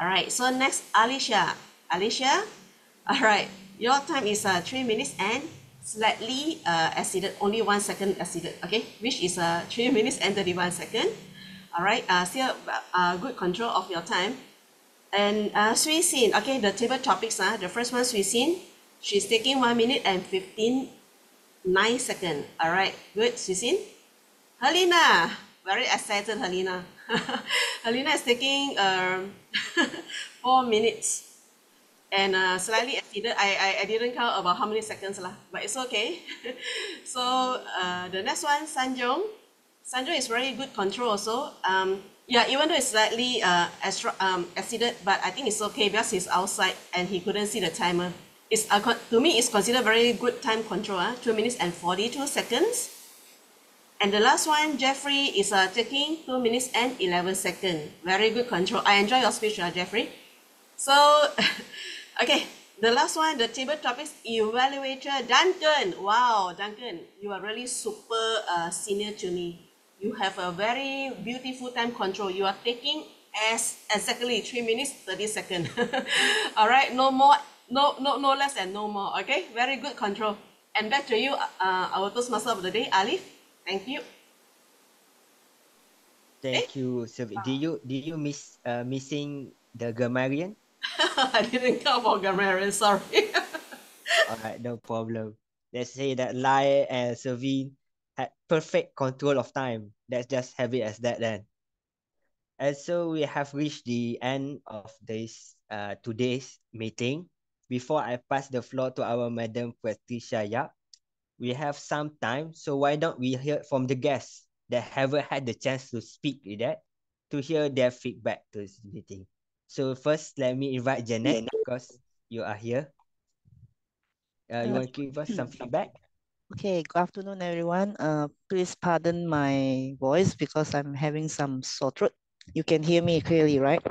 Speaker 13: All right, so next, Alicia. Alicia, all right, your time is uh, 3 minutes and slightly uh, exceeded, only 1 second exceeded, okay? Which is uh, 3 minutes and 31 seconds. All right, uh, still uh, good control of your time. And uh, Sui Sin, okay, the table topics, uh, the first one, Sui Sin, she's taking 1 minute and 15, 9 seconds. All right, good, Sui Sin. Helena, very excited, Helena. Helena is taking um, 4 minutes and uh, slightly exceeded. I, I, I didn't count about how many seconds, lah, but it's okay. so uh, the next one, Sanjong. Sanjong is very good control also. Um, yeah, even though it's slightly uh, extra, um, exceeded, but I think it's okay because he's outside and he couldn't see the timer. It's uh, to me, it's considered very good time control. Uh, 2 minutes and 42 seconds. And the last one, Jeffrey, is uh, taking 2 minutes and 11 seconds. Very good control. I enjoy your speech, uh, Jeffrey. So, okay, the last one, the table topics evaluator, Duncan. Wow, Duncan, you are really super uh, senior to me. You have a very beautiful time control. You are taking as exactly 3 minutes, 30 seconds. All right, no more, no, no, no less and no more. Okay, very good control. And back to you, uh, our Toastmaster of the day, Alif. Thank you.
Speaker 1: Thank you, Servin. Did you did you miss uh, missing the grammarian?
Speaker 13: I didn't come for grammarian, sorry.
Speaker 1: All right, no problem. Let's say that Lai and Servin had perfect control of time. Let's just have it as that then. And so we have reached the end of this uh, today's meeting. Before I pass the floor to our Madam Patricia Yap, we have some time. So why don't we hear from the guests that haven't had the chance to speak with that to hear their feedback to this meeting. So first, let me invite Janet because you are here. Uh, you want to give us some feedback?
Speaker 14: Okay, good afternoon, everyone. Uh, please pardon my voice because I'm having some sore throat. You can hear me clearly, right?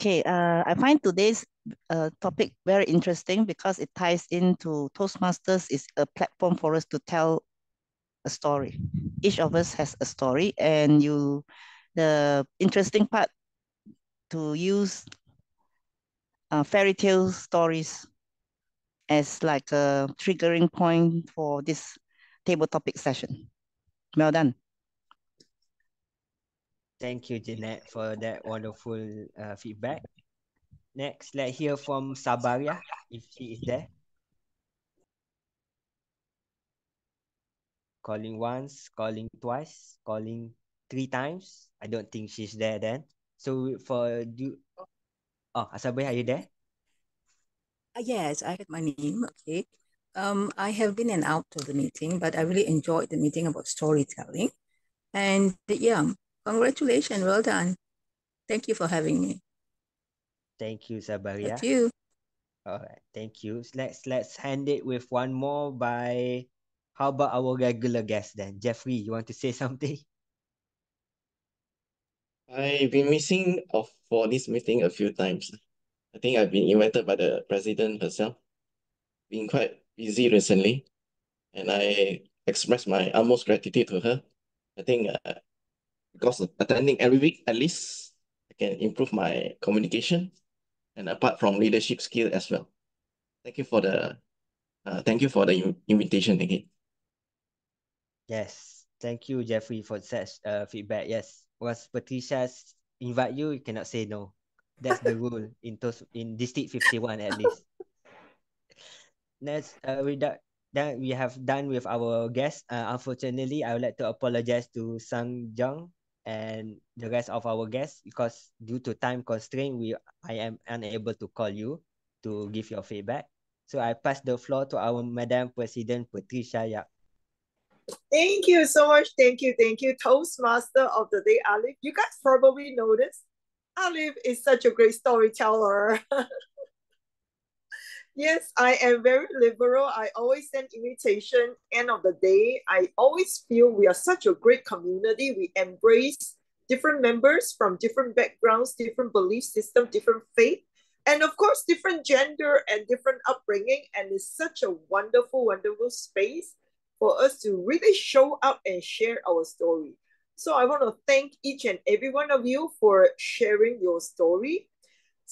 Speaker 14: Okay, uh, I find today's uh, topic very interesting because it ties into Toastmasters is a platform for us to tell a story. Each of us has a story, and you, the interesting part to use uh, fairy tale stories as like a triggering point for this table topic session. Well done.
Speaker 1: Thank you, Jeanette, for that wonderful uh, feedback. Next, let's hear from Sabaria, if she is there. Calling once, calling twice, calling three times. I don't think she's there then. So for do Oh, Sabaria, are you there?
Speaker 15: Uh, Yes, I heard my name. Okay. Um, I have been and out of the meeting, but I really enjoyed the meeting about storytelling. And yeah, congratulations. Well done. Thank you for having me.
Speaker 1: Thank you, Sabaria.
Speaker 15: Thank you.
Speaker 1: All right, thank you. Let's let's hand it with one more by how about our regular guest then? Jeffrey, you want to say something?
Speaker 11: I've been missing of for this meeting a few times. I think I've been invited by the president herself. Been quite busy recently, and I express my utmost gratitude to her. I think uh, because of attending every week at least, I can improve my communication, and apart from leadership skill as well. Thank you for the uh, thank you for the invitation again.
Speaker 1: Yes, thank you, Jeffrey, for such uh, feedback. Yes, once Patricia's invite you, you cannot say no. That's the rule in those in District 51 at least. Next, uh, we that that we have done with our guest. Uh, unfortunately, I would like to apologize to Sang Jung and the rest of our guests because due to time constraint, we I am unable to call you to give your feedback. So I pass the floor to our Madam President Patricia Yap.
Speaker 2: Thank you so much. Thank you. Thank you. Toastmaster of the day, Alif. You guys probably noticed Alif is such a great storyteller. yes, I am very liberal. I always send invitation end of the day. I always feel we are such a great community. We embrace different members from different backgrounds, different belief system, different faith, and of course, different gender and different upbringing. And it's such a wonderful, wonderful space for us to really show up and share our story. So I want to thank each and every one of you for sharing your story.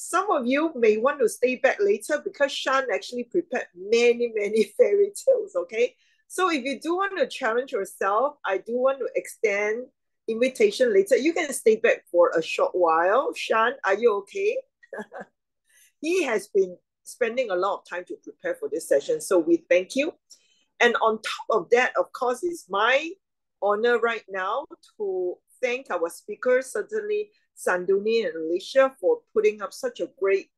Speaker 2: Some of you may want to stay back later because Sean actually prepared many, many fairy tales, okay? So if you do want to challenge yourself, I do want to extend invitation later. You can stay back for a short while. Sean, are you okay? he has been spending a lot of time to prepare for this session. So we thank you. And on top of that, of course, it's my honor right now to thank our speakers, certainly Sanduni and Alicia, for putting up such a great,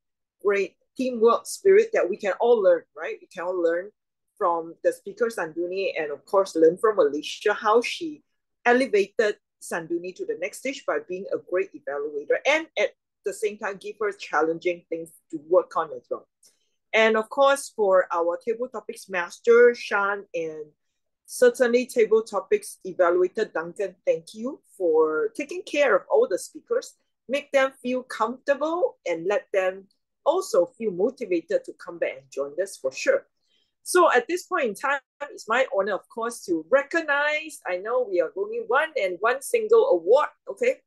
Speaker 2: great teamwork spirit that we can all learn, right? We can all learn from the speaker Sanduni and of course learn from Alicia how she elevated Sanduni to the next stage by being a great evaluator and at the same time give her challenging things to work on as well. And of course, for our table topics master, Sean, and certainly table topics evaluated Duncan, thank you for taking care of all the speakers, make them feel comfortable and let them also feel motivated to come back and join us for sure. So at this point in time, it's my honor, of course, to recognize, I know we are only one and one single award, okay?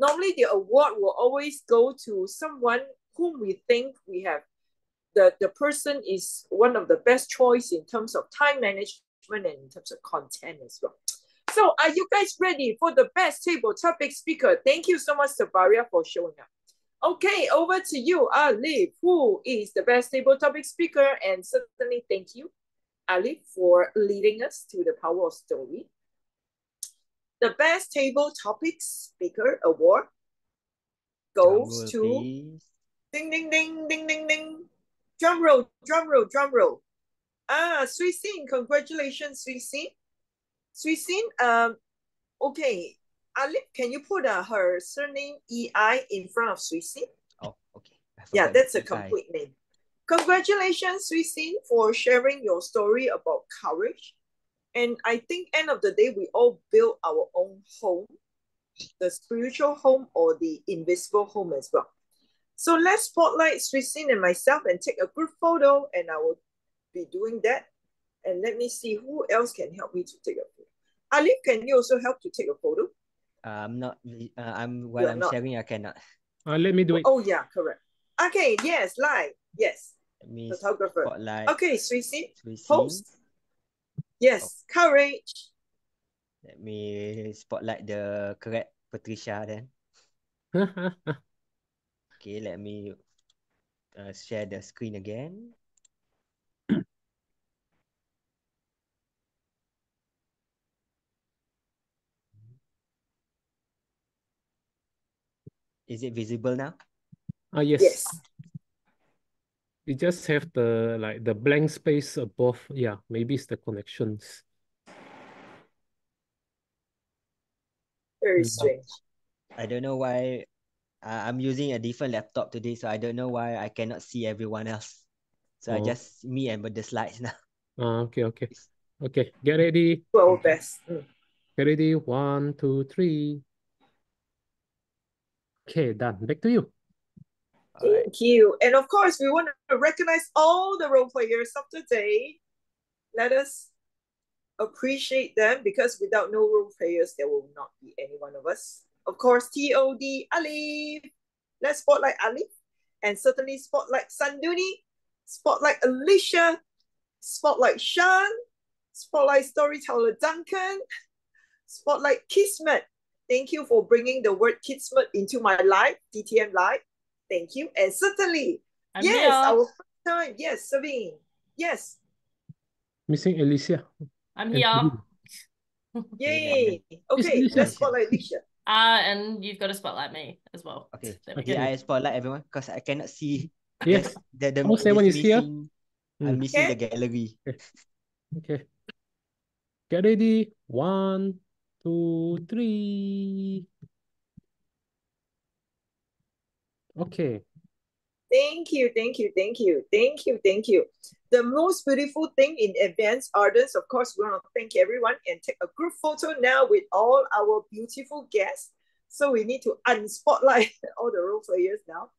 Speaker 2: Normally the award will always go to someone whom we think we have the, the person is one of the best choice in terms of time management and in terms of content as well. So are you guys ready for the best table topic speaker? Thank you so much, Sabaria, for showing up. Okay, over to you, Ali, who is the best table topic speaker. And certainly thank you, Ali, for leading us to the power of story. The best table topic speaker award goes to ding, ding, ding, ding, ding, ding. Drum roll, drum roll, drum roll. Ah, Sui Xin, congratulations, Sui Xin. Sui Xin, um, okay. Alip, can you put uh, her surname EI in front of Sui Xin?
Speaker 1: Oh, okay.
Speaker 2: Yeah, that's a complete name. Congratulations, Sui Xin, for sharing your story about courage. And I think end of the day, we all build our own home, the spiritual home or the invisible home as well. So let's spotlight Swisin and myself and take a group photo and I will be doing that. And let me see who else can help me to take a photo. Alif, can you also help to take a photo?
Speaker 1: Uh, I'm not, uh, I'm, while I'm not. sharing, I cannot.
Speaker 3: Uh, let me do it.
Speaker 2: Oh yeah, correct. Okay, yes, live, yes.
Speaker 1: Me
Speaker 2: Photographer.
Speaker 1: Spotlight.
Speaker 2: Okay, Swisin, post. Yes, oh. courage.
Speaker 1: Let me spotlight the correct Patricia then. Okay, let me uh, share the screen again. Is it visible now?
Speaker 3: Ah, uh, yes.
Speaker 2: Yes.
Speaker 3: We just have the like the blank space above. Yeah, maybe it's the connections.
Speaker 2: Very strange.
Speaker 1: I don't know why uh, I'm using a different laptop today, so I don't know why I cannot see everyone else. So oh. I just me and but the slides now.
Speaker 3: Uh, okay, okay. Okay, get ready.
Speaker 2: Well, best.
Speaker 3: Get ready. One, two, three. Okay, done. Back to you.
Speaker 2: Thank right. you. And of course, we want to recognize all the role players of today. Let us appreciate them because without no role players, there will not be any one of us. Of course, TOD Alif. Let's spotlight Alif. And certainly spotlight Sanduni, spotlight Alicia, spotlight Sean, spotlight storyteller Duncan, spotlight Kismet. Thank you for bringing the word Kismet into my life, DTM life. Thank you. And certainly, I'm yes, here. our first time. Yes, Sabine. Yes.
Speaker 3: Missing Alicia.
Speaker 5: I'm here.
Speaker 2: Yay. Okay, let's spotlight Alicia.
Speaker 5: Uh, and you've got to spotlight me as well.
Speaker 1: Okay.
Speaker 5: There we
Speaker 1: Okay,
Speaker 5: go.
Speaker 1: I spotlight everyone because I cannot see.
Speaker 3: Yes.
Speaker 1: The, the,
Speaker 3: All seven
Speaker 1: it's
Speaker 3: is here.
Speaker 1: I'm missing the
Speaker 2: Okay.
Speaker 1: gallery.
Speaker 3: Okay. Get ready. One, two, three. Okay.
Speaker 2: Thank you, thank you, thank you, thank you, thank you. The most beautiful thing in Advanced Ardents, of course, we want to thank everyone and take a group photo now with all our beautiful guests. So we need to unspotlight all the role players now.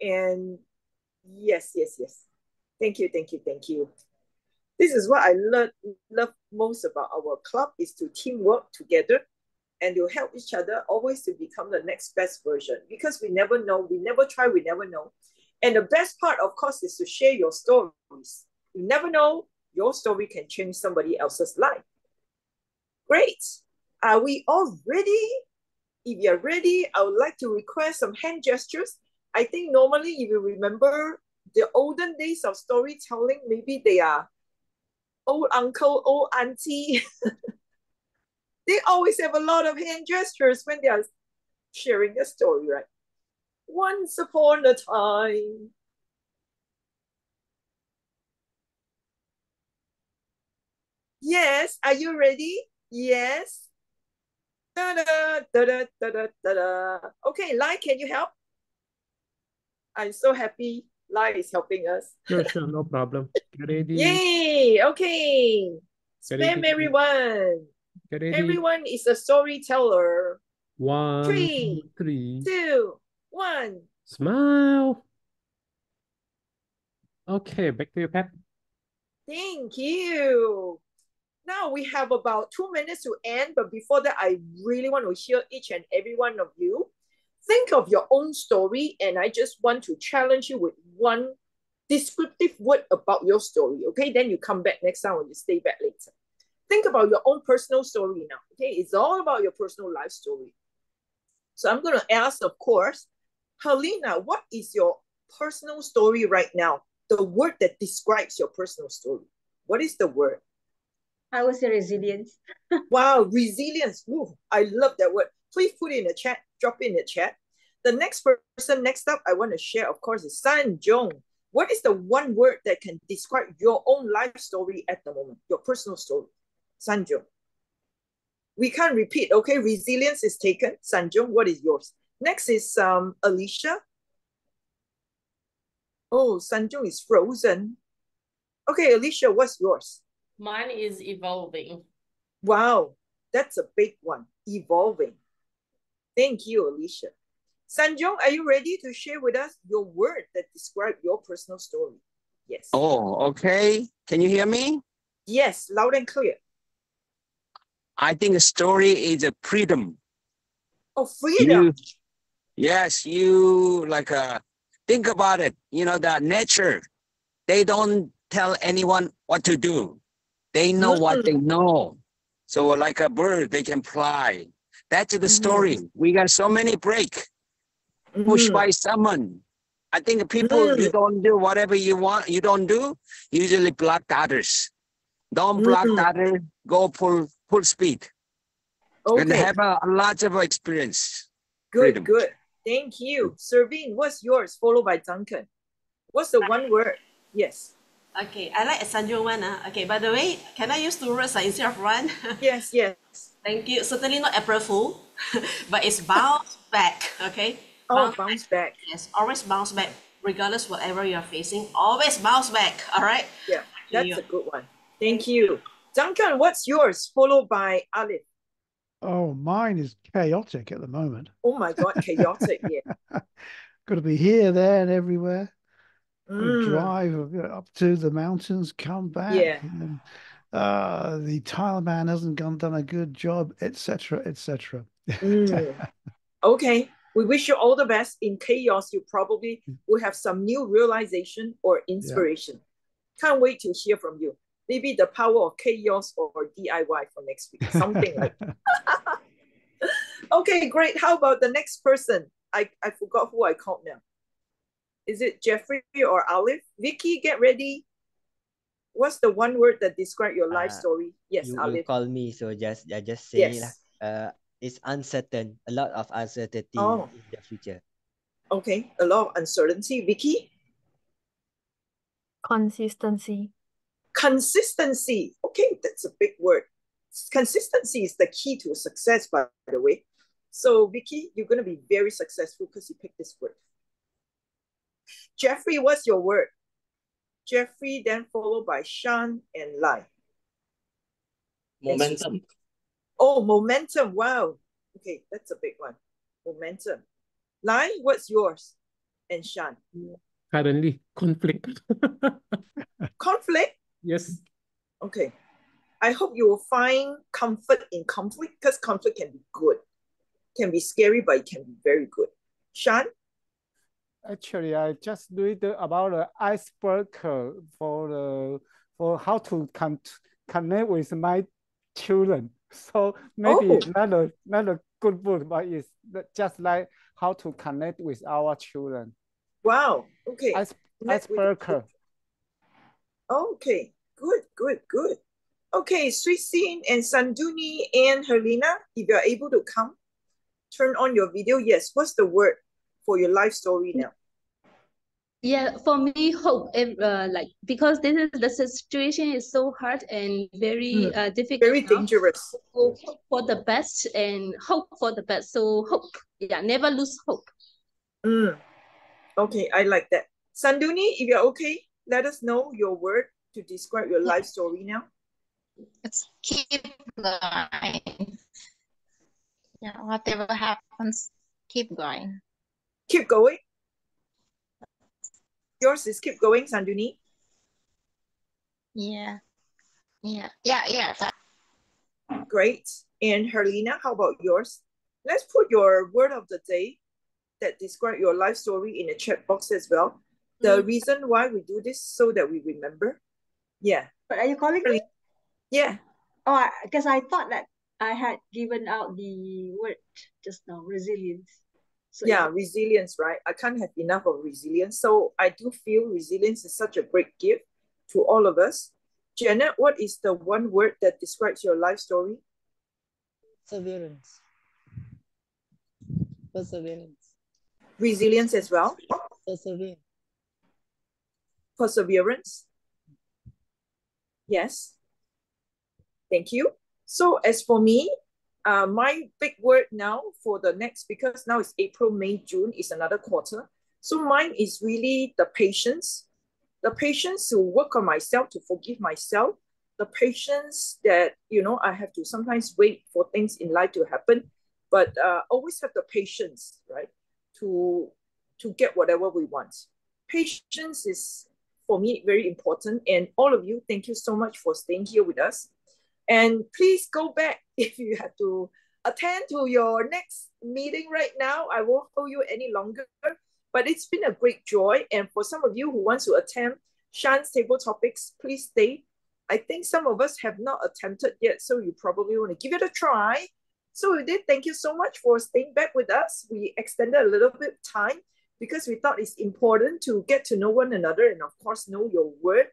Speaker 2: And yes, yes, yes. Thank you, thank you, thank you. This is what I love, love most about our club is to teamwork together and to help each other always to become the next best version because we never know, we never try, we never know. And the best part, of course, is to share your stories. You never know, your story can change somebody else's life. Great. Are we all ready? If you're ready, I would like to request some hand gestures. I think normally, if you remember the olden days of storytelling, maybe they are old uncle, old auntie. they always have a lot of hand gestures when they are sharing a story, right? Once upon a time. Yes, are you ready? Yes. Da-da, da-da, da-da, da-da. Okay, Lai, can you help? I'm so happy Lai is helping us.
Speaker 3: Sure, sure, no problem. Ready.
Speaker 2: Yay! Okay. Spam everyone. Everyone is a storyteller.
Speaker 3: One,
Speaker 2: three,
Speaker 3: three,
Speaker 2: two, one.
Speaker 3: Smile. Okay, back to you, Pat.
Speaker 2: Thank you. Now we have about two minutes to end, but before that, I really want to hear each and every one of you. Think of your own story, and I just want to challenge you with one descriptive word about your story. Okay, then you come back next time or you stay back later. Think about your own personal story now. Okay, it's all about your personal life story. So I'm going to ask, of course, Helena, what is your personal story right now? The word that describes your personal story. What is the word?
Speaker 9: I would say resilience.
Speaker 2: wow, resilience. Ooh, I love that word. Please put it in the chat, drop it in the chat. The next person, next up, I want to share, of course, is San Jong. What is the one word that can describe your own life story at the moment, your personal story? San Jong. We can't repeat, okay? Resilience is taken. San Jong, what is yours? Next is um, Alicia. Oh, San Jong is frozen. Okay, Alicia, what's yours?
Speaker 5: Mine is evolving.
Speaker 2: Wow, that's a big one. Evolving. Thank you, Alicia. Sanjong, are you ready to share with us your word that describe your personal story? Yes.
Speaker 10: Oh, okay. Can you hear me?
Speaker 2: Yes, loud and clear.
Speaker 10: I think a story is a freedom.
Speaker 2: Oh, freedom.
Speaker 10: You, yes, you like uh think about it. You know, the nature, they don't tell anyone what to do. They know what they know. So like a bird, they can fly. That's the story. We got so many break, pushed by someone. I think people you don't do whatever you want, you don't do, usually block others. Don't block
Speaker 2: Mhm.
Speaker 10: others, go full full speed. And
Speaker 2: Okay.
Speaker 10: have a, a lot of experience.
Speaker 2: Good,
Speaker 10: freedom.
Speaker 2: good. Thank you. Servin, what's yours? Followed by Duncan. What's the one word? Yes.
Speaker 13: Okay, I like Sanjo one. Uh. Okay, by the way, can I use two words uh, instead of one?
Speaker 2: yes, yes.
Speaker 13: Thank you. Certainly not April Fool, but it's bounce back. Okay.
Speaker 2: Oh, bounce back.
Speaker 13: Yes, always bounce back, regardless whatever you're facing. Always bounce back. All right.
Speaker 2: Yeah, that's
Speaker 13: you.
Speaker 2: a good one. Thank you. Duncan, what's yours? Followed by Alif.
Speaker 12: Oh, mine is chaotic at the moment.
Speaker 2: Oh my God, chaotic. Yeah.
Speaker 12: Got to be here, there, and everywhere. Gotta
Speaker 2: Mm.
Speaker 12: drive up to the mountains, come back.
Speaker 2: Yeah.
Speaker 12: And then, uh, the Taliban hasn't gone, done a good job, etc., etc.
Speaker 2: Mm. Okay. We wish you all the best. In chaos, you probably will have some new realization or inspiration. Can't wait to hear from you. Maybe the power of chaos or DIY for next week. Something like Okay, great. How about the next person? I, I forgot who I called now. Is it Jeffrey or Alif? Vicky, get ready. What's the one word that describe your life
Speaker 1: Uh,
Speaker 2: story? Yes,
Speaker 1: you, you
Speaker 2: Alif.
Speaker 1: call me, so just I just say
Speaker 2: Yes.
Speaker 1: lah. Uh, is uncertain. A lot of uncertainty
Speaker 2: Oh.
Speaker 1: in the future.
Speaker 2: Okay, a lot of uncertainty. Vicky?
Speaker 16: Consistency.
Speaker 2: Consistency. Okay, that's a big word. Consistency is the key to success, by the way. So, Vicky, you're going to be very successful because you picked this word. Jeffrey, what's your word? Jeffrey, then followed by Sean and Lai.
Speaker 11: Momentum.
Speaker 2: Oh, momentum. Wow. Okay, that's a big one. Momentum. Lai, what's yours? And Sean.
Speaker 3: Currently, conflict.
Speaker 2: Conflict.
Speaker 3: Yes.
Speaker 2: Okay. I hope you will find comfort in conflict because conflict can be good, can be scary, but it can be very good. Sean?
Speaker 7: Actually, I just read about the icebreaker for the for how to con connect with my children. So maybe
Speaker 2: Oh.
Speaker 7: not a not a good book, but it's just like how to connect with our children.
Speaker 2: Wow. Okay.
Speaker 7: Ice, icebreaker.
Speaker 2: Okay. Good, good, good. Okay, Srisin and Sanduni and Helena, if you're able to come, turn on your video. Yes, what's the word for your life story now?
Speaker 8: Yeah, for me, hope. ev- Uh, like because this is the situation is so hard and very
Speaker 2: Mm.
Speaker 8: uh difficult.
Speaker 2: Very dangerous.
Speaker 8: So hope for the best and hope for the best. So hope, yeah, never lose hope.
Speaker 2: Mm. Okay, I like that. Sanduni, if you're okay, let us know your word to describe your life story now.
Speaker 6: It's keep going. Yeah, whatever happens, keep going.
Speaker 2: Keep going. Yours is keep going, Sanduni.
Speaker 6: Yeah. Yeah. Yeah. Yeah. That,
Speaker 2: Great. And Herlina, how about yours? Let's put your word of the day that describe your life story in the chat box as well. The
Speaker 9: Mm.
Speaker 2: reason why we do this so that we remember. Yeah.
Speaker 9: But are you calling me?
Speaker 2: Yeah.
Speaker 9: Oh, because I thought that I had given out the word just now, resilience. So
Speaker 2: yeah, resilience, right? I can't have enough of resilience. So I do feel resilience is such a great gift to all of us. Janet, what is the one word that describes your life story?
Speaker 14: Perseverance. Perseverance.
Speaker 2: Resilience as well.
Speaker 14: Persevere.
Speaker 2: Perseverance. Yes. Thank you. So as for me, uh, my big word now for the next, because now it's April, May, June is another quarter. So mine is really the patience, the patience to work on myself, to forgive myself, the patience that, you know, I have to sometimes wait for things in life to happen, but uh, always have the patience, right? To, to get whatever we want. Patience is, for me, very important. And all of you, thank you so much for staying here with us. And please go back if you have to attend to your next meeting right now. I won't hold you any longer, but it's been a great joy. And for some of you who want to attend Shan's table topics, please stay. I think some of us have not attempted yet, so you probably want to give it a try. So we did. Thank you so much for staying back with us. We extended a little bit time because we thought it's important to get to know one another and of course know your word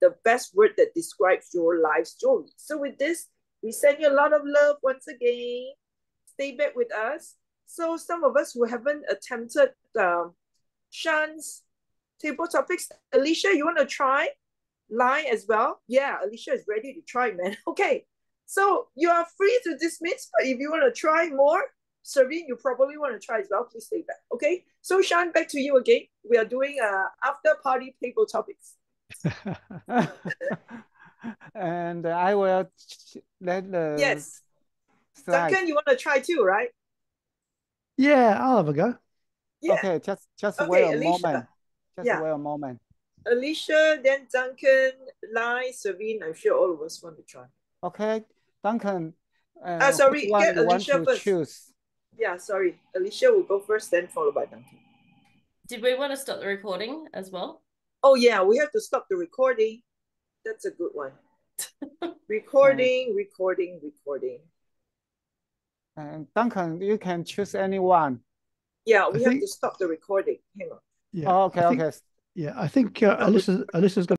Speaker 2: the best word that describes your life story. So with this, we send you a lot of love once again. Stay back with us. So some of us who haven't attempted um, Shan's table topics, Alicia, you want to try line as well? Yeah, Alicia is ready to try, man. Okay, so you are free to dismiss, but if you want to try more, Serene, you probably want to try as well. Please stay back. Okay, so Shan, back to you again. We are doing uh, after party table topics.
Speaker 7: and I will let the
Speaker 2: Yes.
Speaker 7: slide.
Speaker 2: Duncan, you want to try too, right?
Speaker 12: Yeah, I'll have a go.
Speaker 2: Yeah.
Speaker 7: Okay, just just
Speaker 2: Okay,
Speaker 7: wait a
Speaker 2: Alicia.
Speaker 7: moment. Just
Speaker 2: Yeah.
Speaker 7: wait a moment.
Speaker 2: Alicia, then Duncan, Lai, Serene. I'm sure all of us want to try.
Speaker 7: Okay, Duncan. Uh,
Speaker 2: Ah, sorry, get
Speaker 7: you want
Speaker 2: Alicia
Speaker 7: to
Speaker 2: first.
Speaker 7: choose?
Speaker 2: Yeah, sorry. Alicia will go first, then followed by Duncan.
Speaker 5: Did we want to stop the recording as well?
Speaker 2: Oh yeah, we have to stop the recording. That's a good one. recording, recording, recording.
Speaker 7: And Duncan, you can choose anyone.
Speaker 2: Yeah,
Speaker 12: I
Speaker 2: we have
Speaker 12: think-
Speaker 2: to stop the recording. Hang on.
Speaker 12: Yeah.
Speaker 7: Oh, okay,
Speaker 12: I think-
Speaker 7: okay.
Speaker 12: Yeah, I think uh, Alyssa's, Alyssa's got